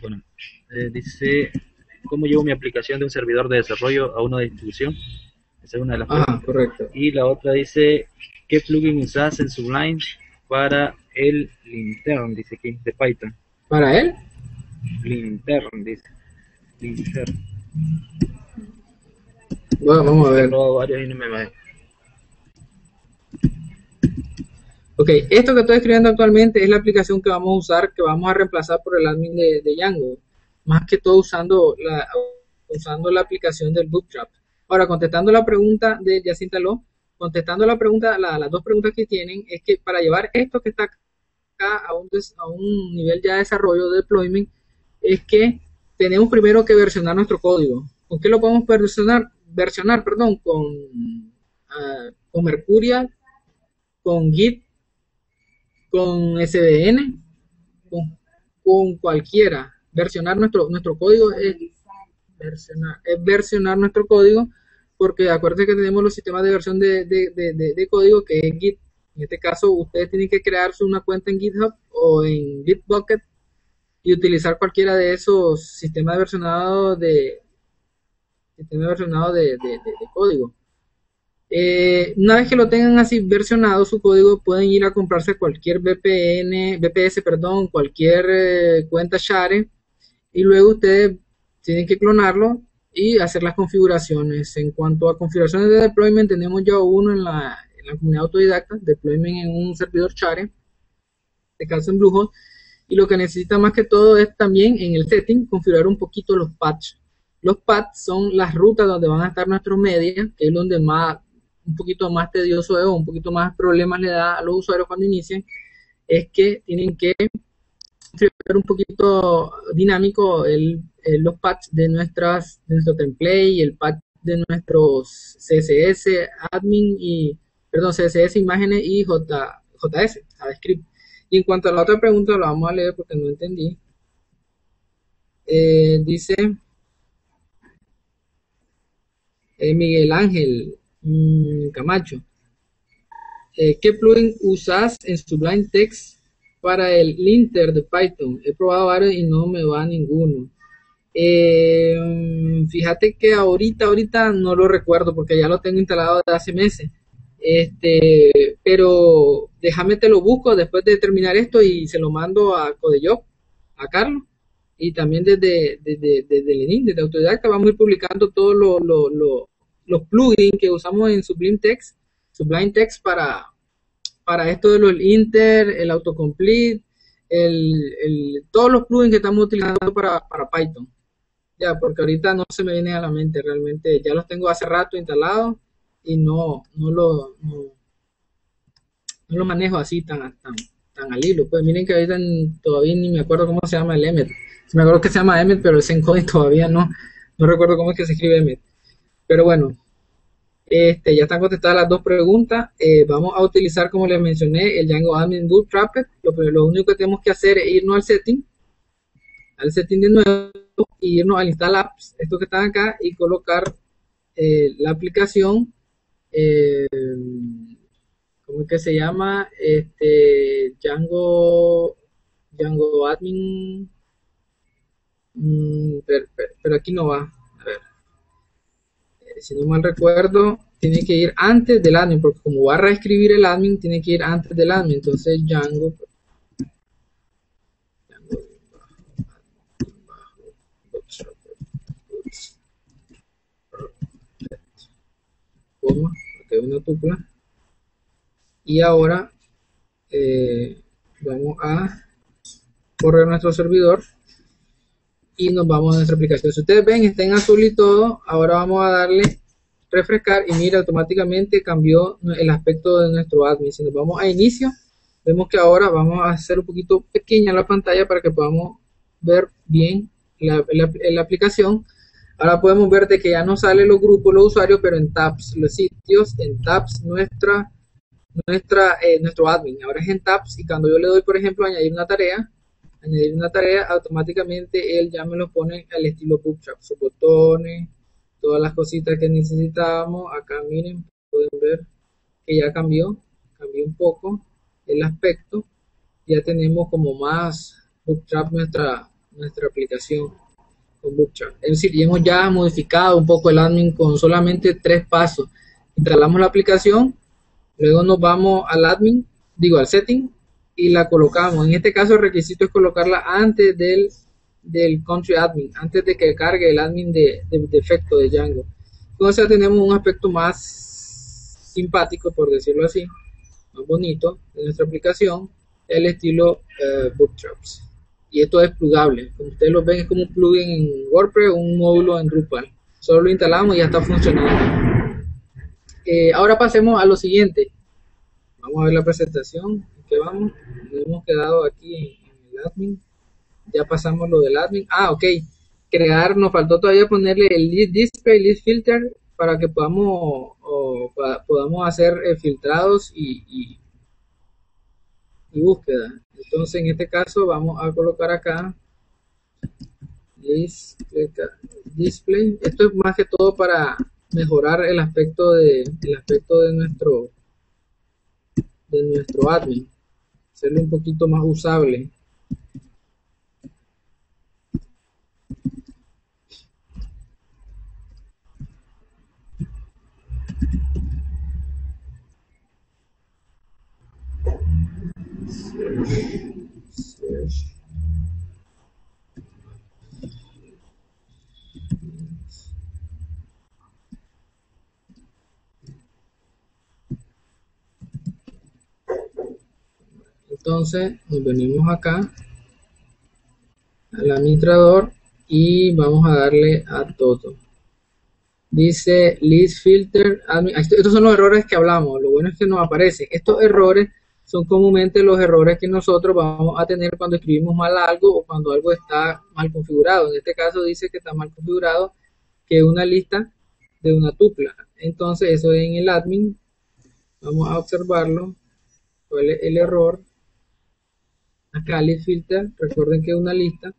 Bueno, eh, dice, ¿cómo llevo mi aplicación de un servidor de desarrollo a uno de distribución? Esa es una de las preguntas. correcto. Y la otra dice, ¿qué plugin usas en Sublime para el Lintern? Dice aquí, de Python. ¿Para él? Lintern, dice. Lintern. Bueno, vamos a ver. Ok, esto que estoy escribiendo actualmente es la aplicación que vamos a usar, que vamos a reemplazar por el admin de, Django. Más que todo usando la, usando la aplicación del Bootstrap. Ahora, contestando la pregunta de Jacinta Lo, contestando la pregunta, las dos preguntas que tienen, es que para llevar esto que está acá a un, a un nivel ya de desarrollo, de deployment, es que tenemos primero que versionar nuestro código. ¿Con qué lo podemos versionar? Versionar, perdón, con, uh, con Mercurial, con Git, con SDN, con, con, cualquiera. Versionar nuestro, nuestro código es versionar, es versionar nuestro código, porque acuérdense que tenemos los sistemas de versión de, de, de, de, código que es Git. En este caso, ustedes tienen que crearse una cuenta en GitHub o en Bitbucket y utilizar cualquiera de esos sistemas de sistema versionado de, código. Eh, una vez que lo tengan así versionado su código, pueden ir a comprarse cualquier VPN, VPS, perdón, cualquier eh, cuenta share y luego ustedes tienen que clonarlo y hacer las configuraciones. En cuanto a configuraciones de deployment, tenemos ya uno en la, en comunidad autodidacta, deployment en un servidor share, de caso en Bluehost, y lo que necesita más que todo es también en el setting configurar un poquito los patches los paths son las rutas donde van a estar nuestros medios, que es donde más, un poquito más tedioso es un poquito más problemas le da a los usuarios cuando inician, es que tienen que ser un poquito dinámico el, los paths de nuestras nuestro template y el path de nuestros CSS admin y perdón CSS imágenes y J, JS JavaScript. Y en cuanto a la otra pregunta lo vamos a leer porque no entendí. Eh, dice Miguel Ángel mm, Camacho. Eh, ¿Qué plugin usas en Sublime Text para el linter de Python? He probado varios y no me va ninguno. Eh, fíjate que ahorita, ahorita no lo recuerdo porque ya lo tengo instalado desde hace meses. Este, pero déjame te lo busco después de terminar esto y se lo mando a Codejob, a Carlos y también desde, desde, desde Lenin, desde Autodidacta, vamos a ir publicando todos los plugins que usamos en Sublime Text, Sublime Text para, para esto de los Inter, el autocomplete, el, todos los plugins que estamos utilizando para, para Python. Ya, porque ahorita no se me viene a la mente realmente, ya los tengo hace rato instalados y no, no lo, no, lo manejo así tan, tan, tan al hilo. Pues miren que ahorita todavía ni me acuerdo cómo se llama el Emmet me acuerdo que se llama Emmet, pero el encoding todavía no. No recuerdo cómo es que se escribe Emmet. Pero bueno, este, ya están contestadas las dos preguntas. Eh, vamos a utilizar, como les mencioné, el Django Admin Bootstrapper. Lo, lo único que tenemos que hacer es irnos al setting, al setting de nuevo, y irnos al install apps, esto que están acá, y colocar eh, la aplicación, eh, ¿cómo es que se llama? Este, Django, Django Admin Mm, pero, aquí no va. Si no mal recuerdo, tiene que ir antes del admin, porque como va a reescribir el admin, tiene que ir antes del admin. Entonces, Django. una tupla. Y ahora eh, vamos a correr nuestro servidor y nos vamos a nuestra aplicación. Si ustedes ven, está en azul y todo, ahora vamos a darle refrescar y mira, automáticamente cambió el aspecto de nuestro admin. Si nos vamos a inicio, Vemos que ahora vamos a hacer un poquito pequeña la pantalla para que podamos ver bien la, aplicación. Ahora podemos ver de que ya no salen los grupos, los usuarios, pero en tabs, los sitios, en tabs nuestra, nuestra, eh, nuestro admin. Ahora es en tabs y cuando yo le doy, por ejemplo, añadir una tarea, añadir una tarea, automáticamente él ya me lo pone al estilo Bootstrap, sus botones, todas las cositas que necesitábamos. Acá miren, pueden ver que ya cambió, cambió un poco el aspecto. Ya tenemos como más Bootstrap nuestra, nuestra aplicación con Bootstrap. Es decir, ya hemos ya modificado un poco el admin con solamente tres pasos. Instalamos la aplicación, luego nos vamos al admin, digo al setting, y la colocamos. En este caso el requisito es colocarla antes del, del country admin, antes de que cargue el admin de, de defecto de Django. Entonces tenemos un aspecto más simpático, por decirlo así, más bonito de nuestra aplicación, el estilo eh, Bootstraps. Y esto es plugable. Como ustedes lo ven, es como un plugin en WordPress un módulo en Drupal. Solo lo instalamos y ya está funcionando. Eh, ahora pasemos a lo siguiente. Vamos a ver la presentación que vamos, nos hemos quedado aquí en, el admin, ya pasamos lo del admin, ah, ok, crear, nos faltó todavía ponerle el list display, list filter, para que podamos, podamos hacer eh, filtrados y, y, búsqueda. Entonces, en este caso, vamos a colocar acá display. Esto es más que todo para mejorar el aspecto de el aspecto de nuestro de nuestro admin hacerlo un poquito más usable. Entonces nos venimos acá al administrador y vamos a darle a todo dice list filter estos son los errores que hablamos. Lo bueno es que nos aparecen. Estos errores son comúnmente los errores que nosotros vamos a tener cuando escribimos mal algo o cuando algo está mal configurado. En este caso dice que está mal configurado que una lista de una tupla. Entonces eso en el admin. Vamos a observarlo. Cuál es el error acá list filter, recuerden que una lista,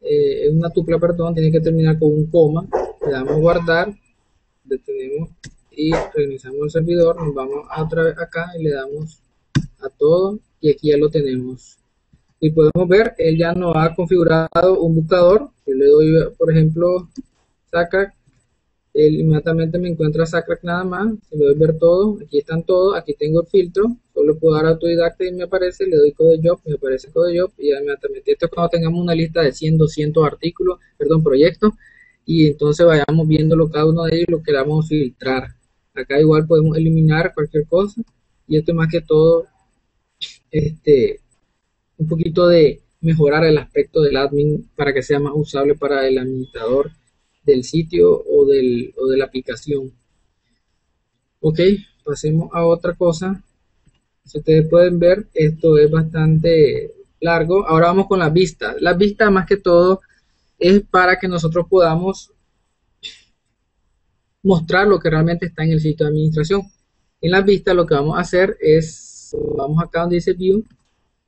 eh, una tupla, perdón, tiene que terminar con un coma, le damos guardar, detenemos y reiniciamos el servidor, nos vamos a otra vez acá y le damos a todo y aquí ya lo tenemos. Y podemos ver, él ya nos ha configurado un buscador, yo le doy, por ejemplo, saca inmediatamente me encuentra Sacrac nada más, si le doy ver todo, aquí están todos, aquí tengo el filtro, solo puedo dar autodidacta y me aparece, le doy code job, me aparece code job y inmediatamente, esto es cuando tengamos una lista de 100, 200 artículos, perdón, proyectos, y entonces vayamos viéndolo cada uno de ellos lo que vamos a filtrar. Acá igual podemos eliminar cualquier cosa, y esto es más que todo, este, un poquito de mejorar el aspecto del admin para que sea más usable para el administrador del sitio o, del, o de la aplicación. Ok, pasemos a otra cosa. Si ustedes pueden ver, esto es bastante largo. Ahora vamos con la vista. La vista más que todo es para que nosotros podamos mostrar lo que realmente está en el sitio de administración. En la vista lo que vamos a hacer es, vamos acá donde dice View.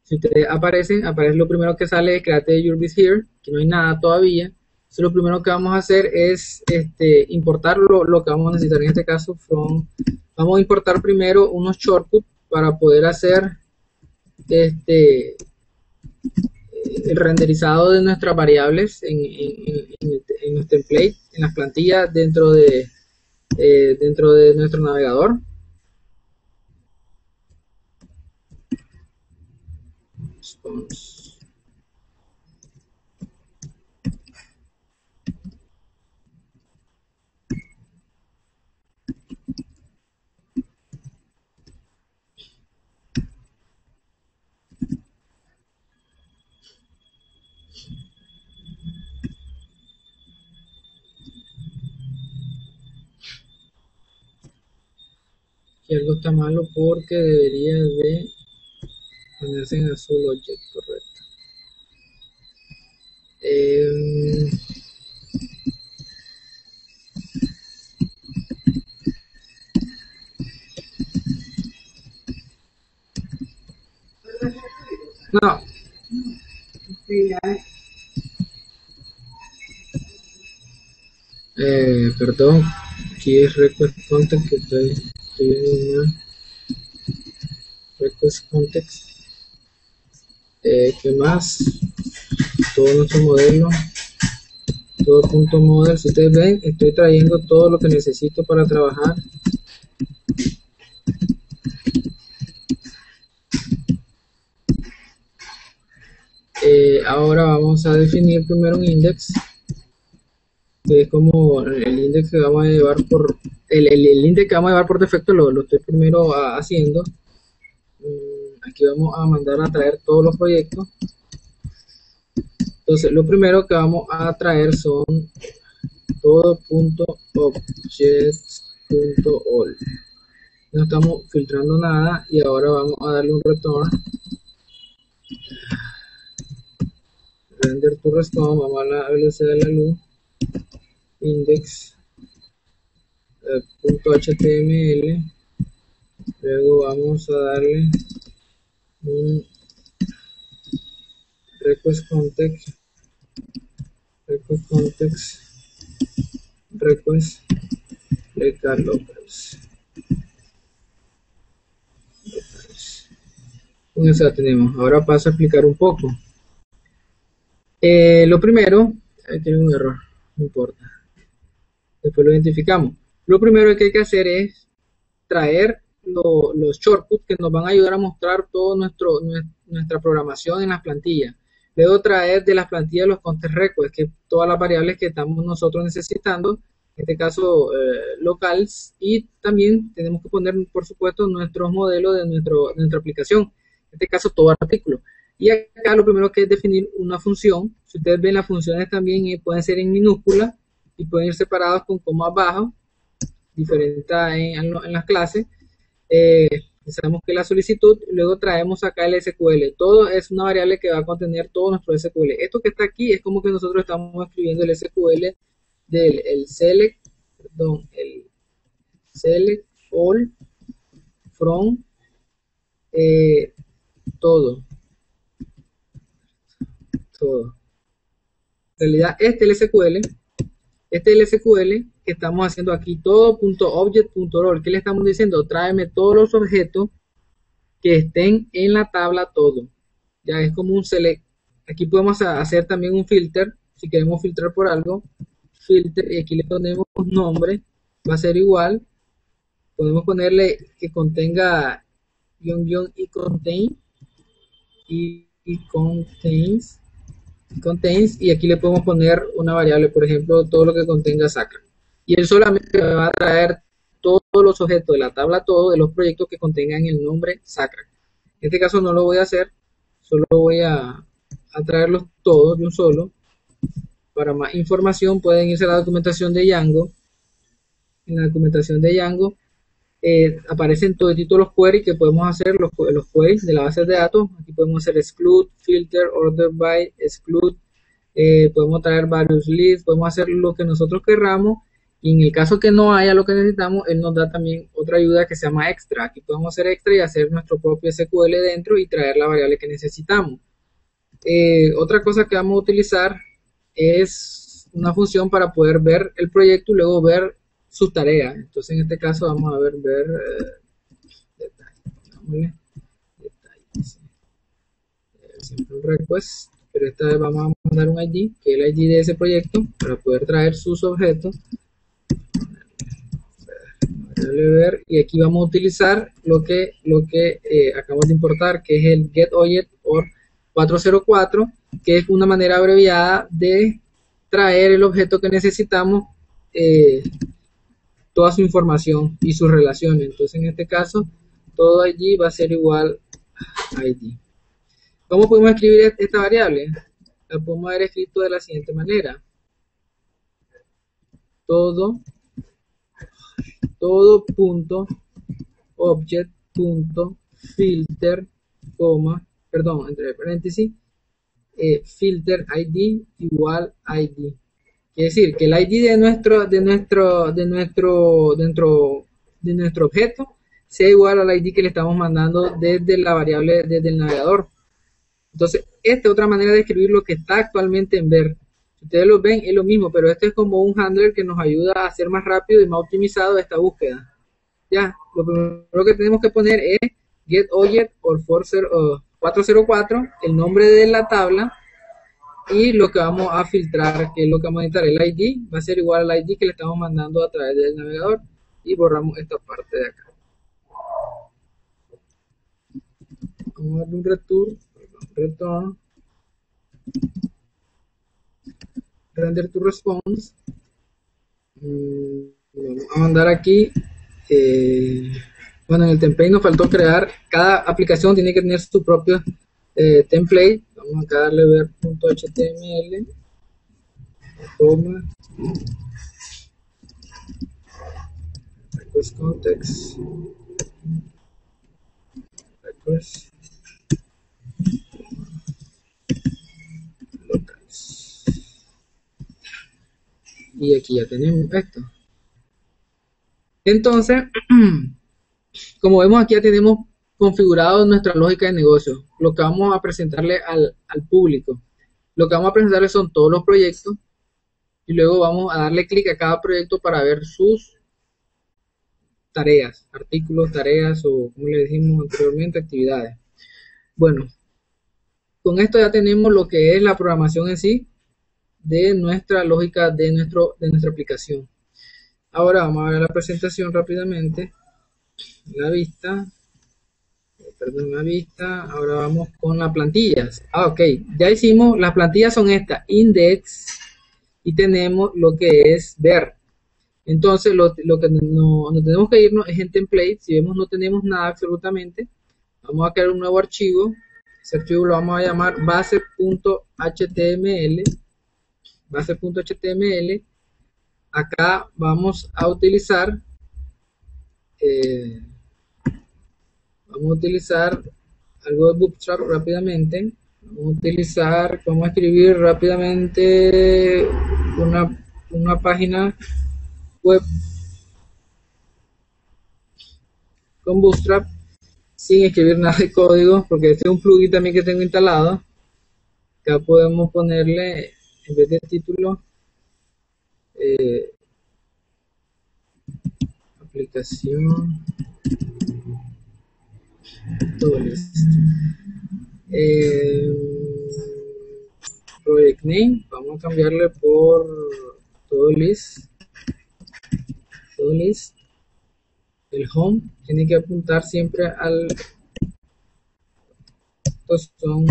Si ustedes aparecen, aparece lo primero que sale, Create Your Biz Here, que no hay nada todavía lo primero que vamos a hacer es este, importar lo, que vamos a necesitar. En este caso, from, vamos a importar primero unos shortcuts para poder hacer este, el renderizado de nuestras variables en, en, en, los templates, en las plantillas dentro de, eh, dentro de nuestro navegador. Que algo está malo porque debería de ponerse en azul object, correcto. Em, no. Eh, perdón, aquí es request content que estoy. Request context. Eh, ¿Qué más? Todo nuestro modelo. Todo punto model. Si ustedes ven, estoy trayendo todo lo que necesito para trabajar. Eh, ahora vamos a definir primero un index que es como el index que vamos a llevar por el, el, index que vamos a llevar por defecto lo, lo estoy primero haciendo. Mm, aquí vamos a mandar a traer todos los proyectos. Entonces lo primero que vamos a traer son todo.objects.all no estamos filtrando nada y ahora vamos a darle un return render to response vamos a la velocidad de la luz index eh, luego vamos a darle un request context request context request local locals con eso tenemos. Ahora paso a explicar un poco. Eh, lo primero aquí tiene un error no importa después lo identificamos lo primero que hay que hacer es traer lo, los shortcuts que nos van a ayudar a mostrar toda nuestra programación en las plantillas. Luego traer de las plantillas los context records, que todas las variables que estamos nosotros necesitando, en este caso eh, locales, y también tenemos que poner, por supuesto, nuestros modelos de, nuestro, de nuestra aplicación, en este caso todo artículo. Y acá lo primero que es definir una función. Si ustedes ven las funciones también eh, pueden ser en minúscula y pueden ir separados con coma abajo, diferente en, las clases eh, sabemos que la solicitud, luego traemos acá el SQL. Todo es una variable que va a contener todo nuestro SQL. Esto que está aquí es como que nosotros estamos escribiendo el SQL del el select, perdón, el select all from eh, todo. Todo. En realidad, este es el SQL. Este es el SQL que estamos haciendo aquí, todo.object.role. ¿Qué le estamos diciendo? Tráeme todos los objetos que estén en la tabla todo. Ya es como un select. Aquí podemos hacer también un filter. Si queremos filtrar por algo, filter y aquí le ponemos nombre. Va a ser igual. Podemos ponerle que contenga guion guion y contain y contains contains y aquí le podemos poner una variable, por ejemplo, todo lo que contenga sacra y él solamente va a traer todos los objetos de la tabla todo de los proyectos que contengan el nombre Sacra. En este caso no lo voy a hacer, solo voy a, traerlos todos de un solo. Para más información pueden irse a la documentación de Django. En la documentación de Django aparecen todos los queries que podemos hacer, los, los queries de la base de datos. Aquí podemos hacer exclude, filter, order by, exclude. Eh, podemos traer varios leads, podemos hacer lo que nosotros querramos y en el caso que no haya lo que necesitamos, él nos da también otra ayuda que se llama extra. Aquí podemos hacer extra y hacer nuestro propio SQL dentro y traer la variable que necesitamos. Eh, otra cosa que vamos a utilizar es una función para poder ver el proyecto y luego ver sus tareas. Entonces en este caso vamos a ver, ver eh, detalles. detalles. Siempre un request, pero esta vez vamos a mandar un ID, que es el ID de ese proyecto, para poder traer sus objetos ver y aquí vamos a utilizar lo que lo que eh, acabamos de importar que es el get object or 404 que es una manera abreviada de traer el objeto que necesitamos eh, toda su información y sus relaciones entonces en este caso todo allí va a ser igual a id ¿cómo podemos escribir esta variable? la podemos haber escrito de la siguiente manera todo todo punto object punto filter coma perdón, entre paréntesis, eh, filter ID igual ID. Quiere decir que el ID de nuestro, de nuestro, de nuestro, dentro de nuestro objeto sea igual al ID que le estamos mandando desde la variable, desde el navegador. Entonces, esta es otra manera de escribir lo que está actualmente en ver. Si ustedes lo ven, es lo mismo, pero este es como un handler que nos ayuda a hacer más rápido y más optimizado esta búsqueda. Ya, lo primero que tenemos que poner es get object or 404, el nombre de la tabla y lo que vamos a filtrar, que es lo que vamos a editar, el ID, va a ser igual al ID que le estamos mandando a través del navegador. Y borramos esta parte de acá. Vamos a darle un return, return, render to response, mm, vamos a mandar aquí eh, bueno, en el template nos faltó crear, cada aplicación tiene que tener su propio eh, template. Vamos a darle ver punto request context, request locals. Y aquí ya tenemos esto. Entonces, como vemos aquí ya tenemos configurado nuestra lógica de negocio, lo que vamos a presentarle al, público. Lo que vamos a presentarle son todos los proyectos y luego vamos a darle clic a cada proyecto para ver sus tareas, artículos, tareas o como le dijimos anteriormente, actividades. Bueno, con esto ya tenemos lo que es la programación en sí de nuestra lógica de, nuestro, de nuestra aplicación. Ahora vamos a ver la presentación rápidamente la vista, perdón, la vista, ahora vamos con las plantillas. Ah, ok, ya hicimos, las plantillas son estas, index, y tenemos lo que es ver. Entonces, lo, lo que no, tenemos que irnos es en template, si vemos no tenemos nada absolutamente, vamos a crear un nuevo archivo, ese archivo lo vamos a llamar base.html, base.html, acá vamos a utilizar eh, vamos a utilizar algo de Bootstrap rápidamente. Vamos a utilizar, vamos a escribir rápidamente una, una página web con Bootstrap sin escribir nada de código porque este es un plugin también que tengo instalado acá podemos ponerle en vez de título eh, aplicación todo eh, project name vamos a cambiarle por todo list el home tiene que apuntar siempre al son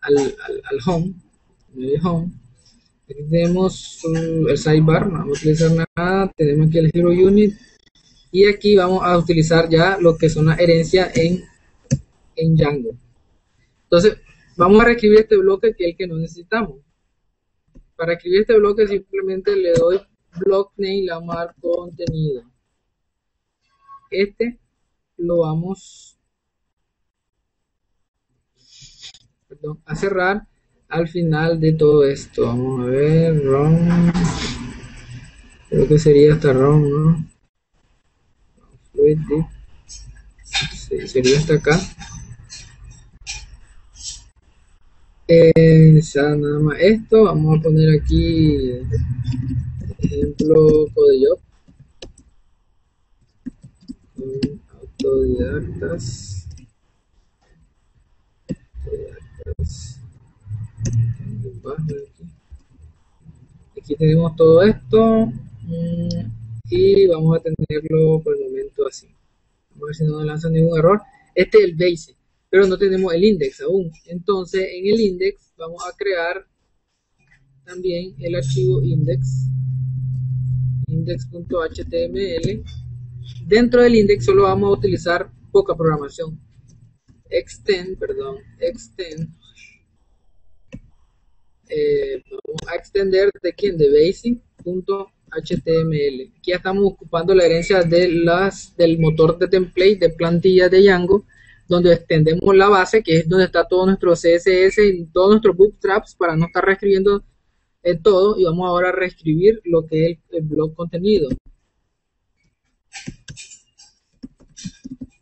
al, al, home el home. Tenemos el sidebar no vamos a utilizar nada tenemos aquí el hero unit y aquí vamos a utilizar ya lo que son las herencias en, en Django. Entonces, vamos a reescribir este bloque que es el que no necesitamos. Para escribir este bloque simplemente le doy block name y le vamos contenido. Este lo vamos a cerrar al final de todo esto. Vamos a ver, run. Creo que sería hasta run, ¿no? Sería hasta acá. Eh, nada más esto vamos a poner aquí ejemplo job autodidactas. Autodidactas. Aquí tenemos todo esto. Mm, y vamos a tenerlo por el momento así. A ver si no nos lanza ningún error. Este es el basic, pero no tenemos el index aún. Entonces, en el index vamos a crear también el archivo index, index.html. Dentro del index solo vamos a utilizar poca programación. Extend, perdón, extend. Eh, vamos a extender de quién, de basic.html HTML. Aquí ya estamos ocupando la herencia de las, del motor de template de plantillas de Django, donde extendemos la base, que es donde está todo nuestro CSS y todos nuestros bootstraps para no estar reescribiendo eh, todo. Y vamos ahora a reescribir lo que es el, blog contenido.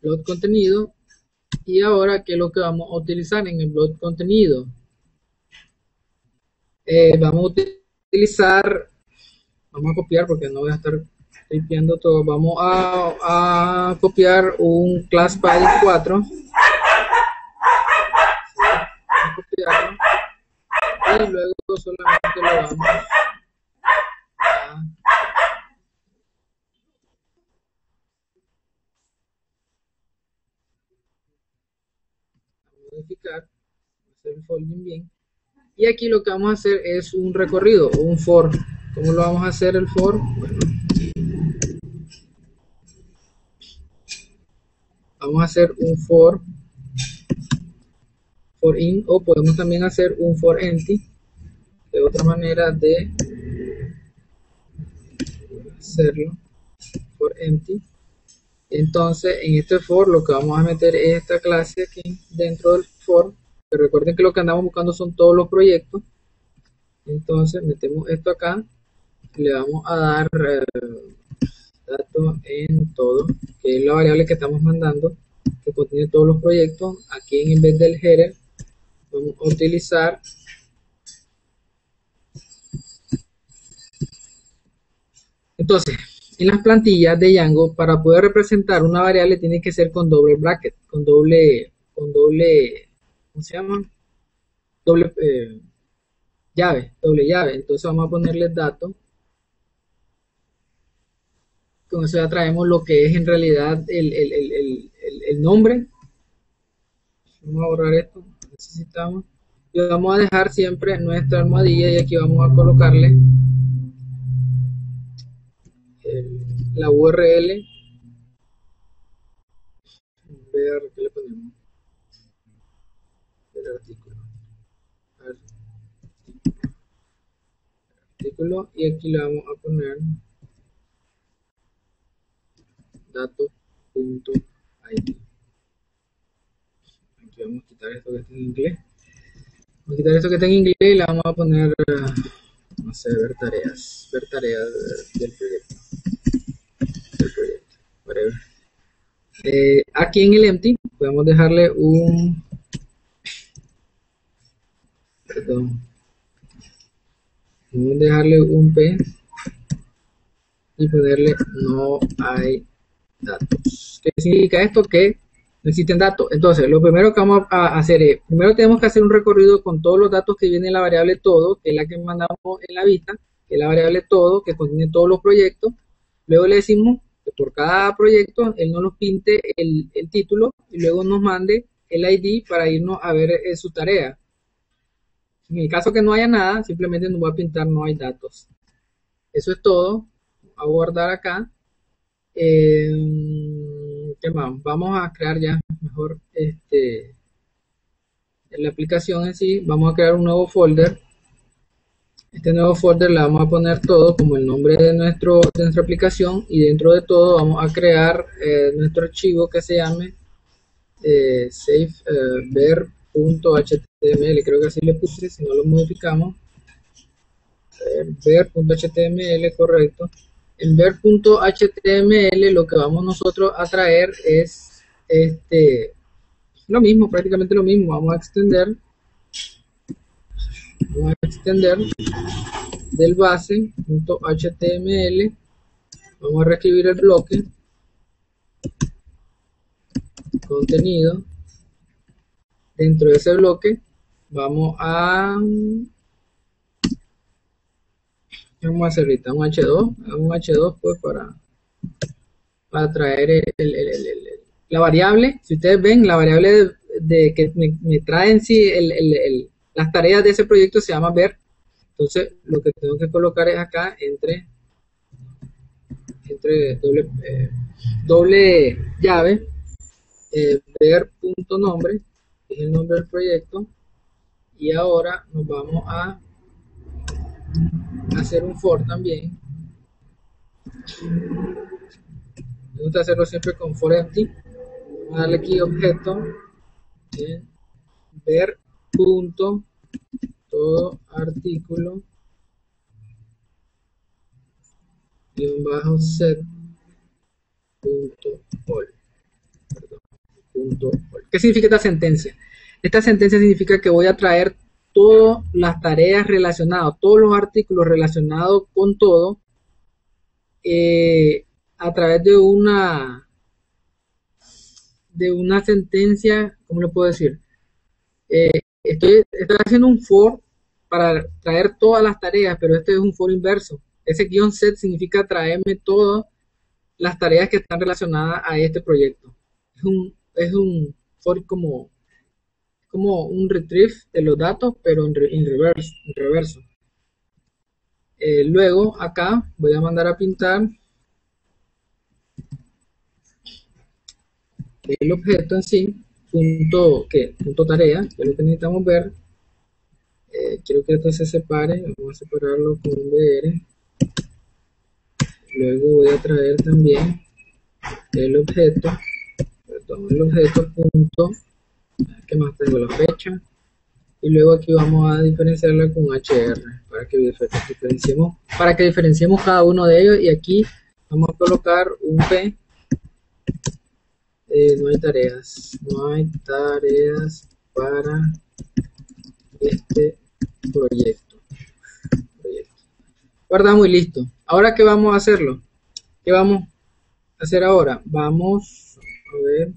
Blog contenido. Y ahora, ¿qué es lo que vamos a utilizar en el blog contenido? Eh, vamos a utilizar, vamos a copiar porque no voy a estar limpiando todo. Vamos a, copiar un class file 4. y luego solamente lo vamos a modificar, hacer el folding bien. Y aquí lo que vamos a hacer es un recorrido un for. ¿Cómo lo vamos a hacer el for? Bueno, vamos a hacer un for for in o podemos también hacer un for empty de otra manera de hacerlo for empty. Entonces en este for lo que vamos a meter es esta clase aquí dentro del for. Pero recuerden que lo que andamos buscando son todos los proyectos. Entonces metemos esto acá le vamos a dar eh, datos en todo, que es la variable que estamos mandando, que contiene todos los proyectos. Aquí en vez del header, vamos a utilizar Entonces, en las plantillas de Django, para poder representar una variable tiene que ser con doble bracket, con doble, con doble, ¿cómo se llama? Doble eh, llave, doble llave. Entonces vamos a ponerle datos con eso ya traemos lo que es en realidad el, nombre. Vamos a borrar esto, necesitamos. Y vamos a dejar siempre nuestra almohadilla y aquí vamos a colocarle la URL. Ver, ¿qué le ponemos? El artículo. Artículo y aquí le vamos a poner datos.id. Aquí vamos a quitar esto que está en inglés. Vamos a quitar esto que está en inglés y le vamos a poner, no sé, ver tareas, ver tareas del proyecto. Del proyecto, eh, aquí en el empty podemos dejarle un perdón a dejarle un p y ponerle no hay datos. ¿Qué significa esto? Que no existen datos. Entonces, lo primero que vamos a hacer es, primero tenemos que hacer un recorrido con todos los datos que viene en la variable todo, que es la que mandamos en la vista, que es la variable todo, que contiene todos los proyectos. Luego le decimos que por cada proyecto él no nos pinte el, título y luego nos mande el ID para irnos a ver eh, su tarea. En el caso que no haya nada, simplemente nos va a pintar no hay datos. Eso es todo. a guardar acá eh, ¿Qué más? Vamos a crear ya mejor este la aplicación en sí. Vamos a crear un nuevo folder. Este nuevo folder le vamos a poner todo como el nombre de, nuestro, de nuestra aplicación y dentro de todo vamos a crear eh, nuestro archivo que se llame eh, savever.html creo que así le puse si no lo modificamos ver.html correcto en ver.html lo que vamos nosotros a traer es este lo mismo, prácticamente lo mismo. Vamos a extender vamos a extender del base.html vamos a reescribir el bloque. Contenido. Dentro de ese bloque vamos a vamos a hacer? Un H2, un H2 pues para, para traer la variable. Si ustedes ven, la variable de, que me, trae en sí las tareas de ese proyecto se llama ver. Entonces lo que tengo que colocar es acá entre, entre doble, eh, doble llave eh, ver punto nombre, es el nombre del proyecto. Y ahora nos vamos a hacer un for también. Me gusta hacerlo siempre con for empty. Vamos a darle aquí objeto, ver punto, todo artículo, guion bajo set, punto all. Punto all. ¿Qué significa esta sentencia? Esta sentencia significa que voy a traer todas las tareas relacionadas, todos los artículos relacionados con todo, eh, a través de una de una sentencia, ¿cómo le puedo decir? Eh, estoy, estoy haciendo un for para traer todas las tareas, pero este es un for inverso. Ese guion set significa traerme todas las tareas que están relacionadas a este proyecto. Es un, es un for como, como un retrieve de los datos, pero en, reverse, en reverso. Eh, luego acá voy a mandar a pintar el objeto en sí, punto, ¿qué? punto tarea, que es lo que necesitamos ver. Eh, quiero que esto se separe, vamos a separarlo con un BR. Luego voy a traer también el objeto, perdón, el objeto punto, ¿qué más tengo? La fecha. Y luego aquí vamos a diferenciarla con HR para que diferenciemos, para que diferenciemos cada uno de ellos. Y aquí vamos a colocar un P eh, no hay tareas. No hay tareas para este proyecto. Guardamos y listo. Ahora, ¿qué vamos a hacerlo? ¿Qué vamos a hacer ahora? Vamos a ver.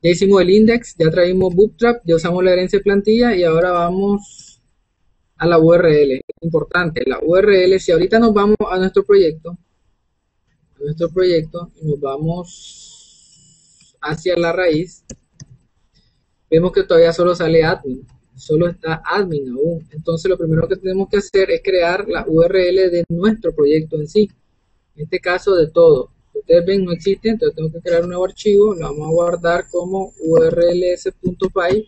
Ya hicimos el index, ya traímos Bootstrap, ya usamos la herencia de plantilla y ahora vamos a la URL. Importante, la URL, si ahorita nos vamos a nuestro proyecto, a nuestro proyecto y nos vamos hacia la raíz, vemos que todavía solo sale admin, solo está admin aún. Entonces lo primero que tenemos que hacer es crear la URL de nuestro proyecto en sí. En este caso de todo. Ustedes ven no existe, entonces tengo que crear un nuevo archivo, lo vamos a guardar como urls.py.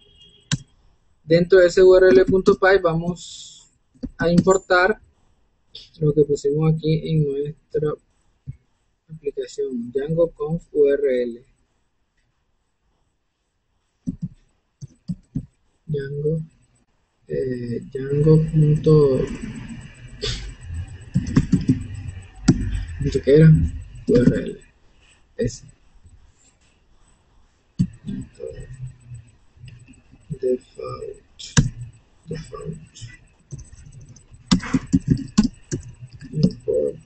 Dentro de ese url.py vamos a importar lo que pusimos aquí en nuestra aplicación Django conf URL. Django, eh, Django punto, URL es. Default default import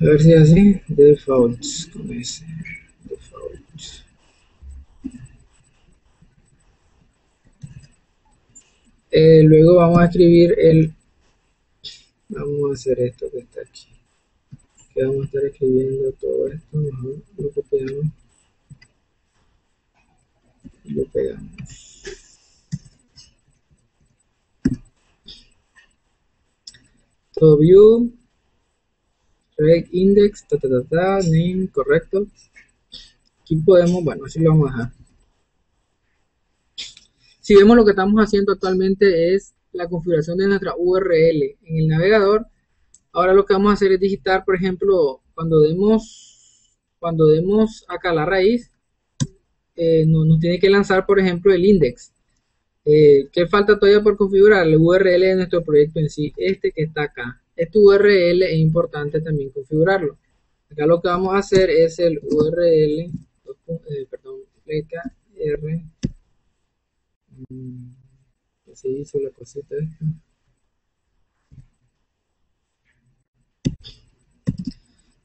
a ver si así. Defaults con ese Eh, luego vamos a escribir el vamos a hacer esto que está aquí. Que vamos a estar escribiendo todo esto mejor lo copiamos. Y lo pegamos. Todo view. Reg index ta, ta, ta, ta, name correcto. Aquí podemos bueno así lo vamos a dejar. Si vemos lo que estamos haciendo actualmente es la configuración de nuestra URL en el navegador. Ahora lo que vamos a hacer es digitar, por ejemplo, cuando demos, cuando demos acá la raíz, eh, nos, tiene que lanzar, por ejemplo, el index. Eh, ¿Qué falta todavía por configurar? El URL de nuestro proyecto en sí, este que está acá. Este URL es importante también configurarlo. Acá lo que vamos a hacer es el URL, eh, perdón, letra Así hizo la cosita.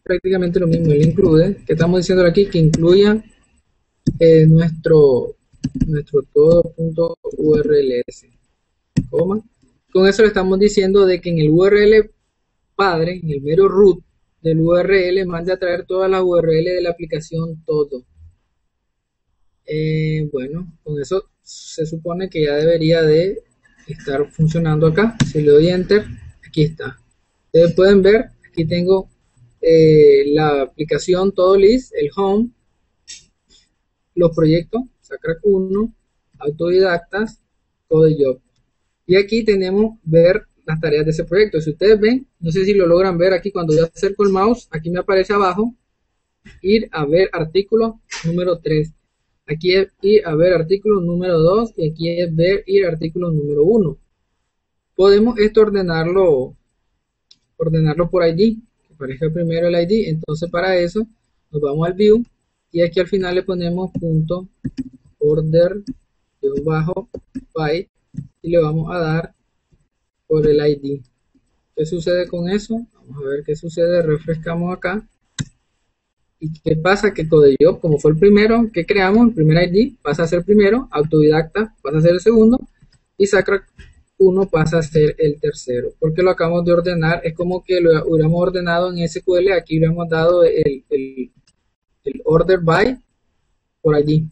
Prácticamente lo mismo el include que estamos diciendo aquí que incluya eh, nuestro nuestro todo.urls coma. Con eso le estamos diciendo de que en el URL padre en el mero root del URL mande a traer todas las URL de la aplicación todo. Eh, bueno con eso se supone que ya debería de estar funcionando acá. Si le doy enter, aquí está. Ustedes pueden ver, aquí tengo eh, la aplicación todo list, el home, los proyectos, Sacrac 1, autodidactas, Code Job. Y aquí tenemos ver las tareas de ese proyecto. Si ustedes ven, no sé si lo logran ver aquí cuando yo acerco el mouse, aquí me aparece abajo, ir a ver artículo número 3. Aquí es ir a ver artículo número 2 y aquí es ver ir artículo número 1. Podemos esto ordenarlo, ordenarlo por ID, que aparezca primero el ID. Entonces para eso nos vamos al view y aquí al final le ponemos punto order bajo by y le vamos a dar por el ID. ¿Qué sucede con eso? Vamos a ver qué sucede. Refrescamos acá. ¿Y qué pasa? Que CodeJob, como fue el primero que creamos, el primer ID, pasa a ser primero, autodidacta pasa a ser el segundo, y Sacra 1 pasa a ser el tercero. Porque lo acabamos de ordenar, es como que lo hubiéramos ordenado en SQL, aquí hubiéramos dado el, el, order by por ID.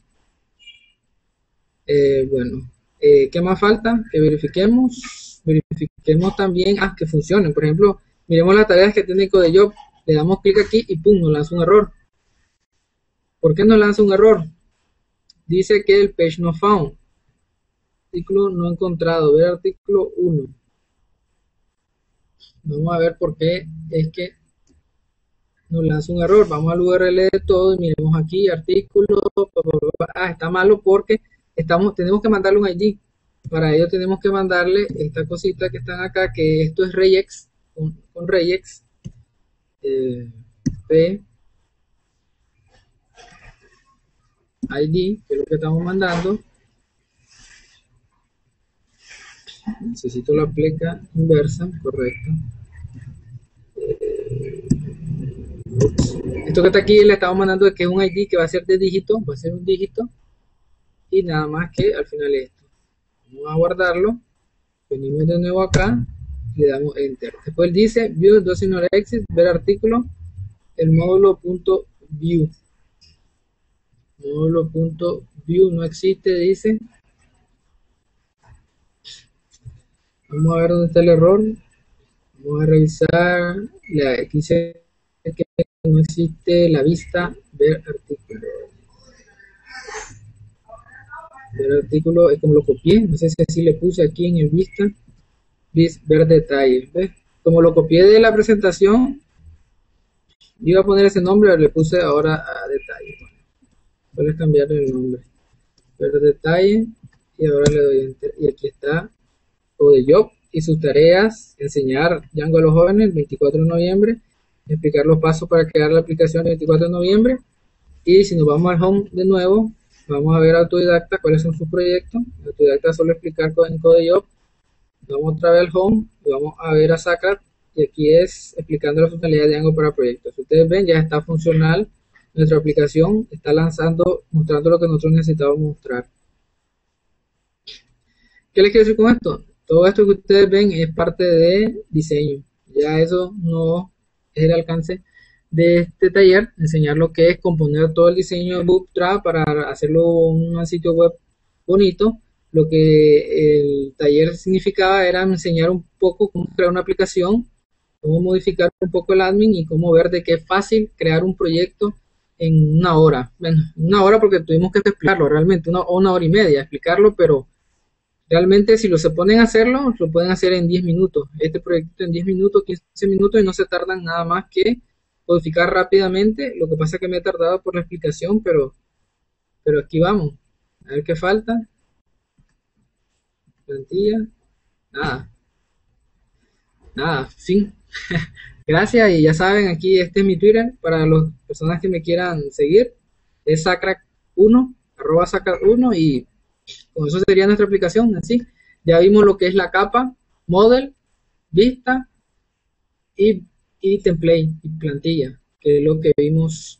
Eh, bueno, eh, ¿qué más falta? Que verifiquemos, verifiquemos también ah, que funcionen. Por ejemplo, miremos las tareas que tiene CodeJob, le damos clic aquí y pum, nos lanza un error. ¿Por qué nos lanza un error? Dice que el page no found. Artículo no encontrado. Ver artículo 1. Vamos a ver por qué es que nos lanza un error. Vamos al URL de todo y miremos aquí, artículo. Ah, está malo porque estamos, tenemos que mandarle un ID. Para ello tenemos que mandarle esta cosita que están acá, que esto es regex, con, con regex. Eh, P ID, que es lo que estamos mandando. Necesito la pleca inversa, correcto. Esto que está aquí le estamos mandando que es un ID que va a ser de dígito, va a ser un dígito. Y nada más que al final esto. Vamos a guardarlo. Venimos de nuevo acá y le damos enter. Después dice view doesn't exit, ver artículo, el módulo punto view módulo.view no existe, dice. Vamos a ver dónde está el error. Vamos a revisar. La, dice que no existe la vista ver artículo. Ver artículo es como lo copié. No sé si así le puse aquí en el vista. Ver detalles. Como lo copié de la presentación, iba a poner ese nombre, le puse ahora a detalle puedes cambiar el nombre. Ver detalle y ahora le doy enter y aquí está job y sus tareas enseñar Django a los jóvenes el 24 de noviembre explicar los pasos para crear la aplicación el 24 de noviembre y si nos vamos al home de nuevo vamos a ver autodidacta cuáles son sus proyectos. Autodidacta solo explicar en CodeJob vamos otra vez al home y vamos a ver a Sacrat y aquí es explicando la funcionalidad de Django para proyectos. Ustedes ven ya está funcional nuestra aplicación está lanzando, mostrando lo que nosotros necesitamos mostrar. ¿Qué les quiero decir con esto? Todo esto que ustedes ven es parte de diseño. Ya eso no es el alcance de este taller, enseñar lo que es componer todo el diseño de Bootstrap para hacerlo un sitio web bonito. Lo que el taller significaba era enseñar un poco cómo crear una aplicación, cómo modificar un poco el admin y cómo ver de qué es fácil crear un proyecto en una hora. Bueno, una hora porque tuvimos que explicarlo realmente, una, una hora y media explicarlo, pero realmente si lo se ponen a hacerlo, lo pueden hacer en 10 minutos. Este proyecto en 10 minutos, 15 minutos y no se tardan nada más que codificar rápidamente. Lo que pasa es que me he tardado por la explicación, pero, pero aquí vamos. A ver qué falta. Plantilla. Nada. Nada, fin. Gracias y ya saben, aquí este es mi Twitter para las personas que me quieran seguir. Es sacrac1, arroba sacrac1 y con eso sería nuestra aplicación así. Ya vimos lo que es la capa, model, vista y, y template y plantilla, que es lo que vimos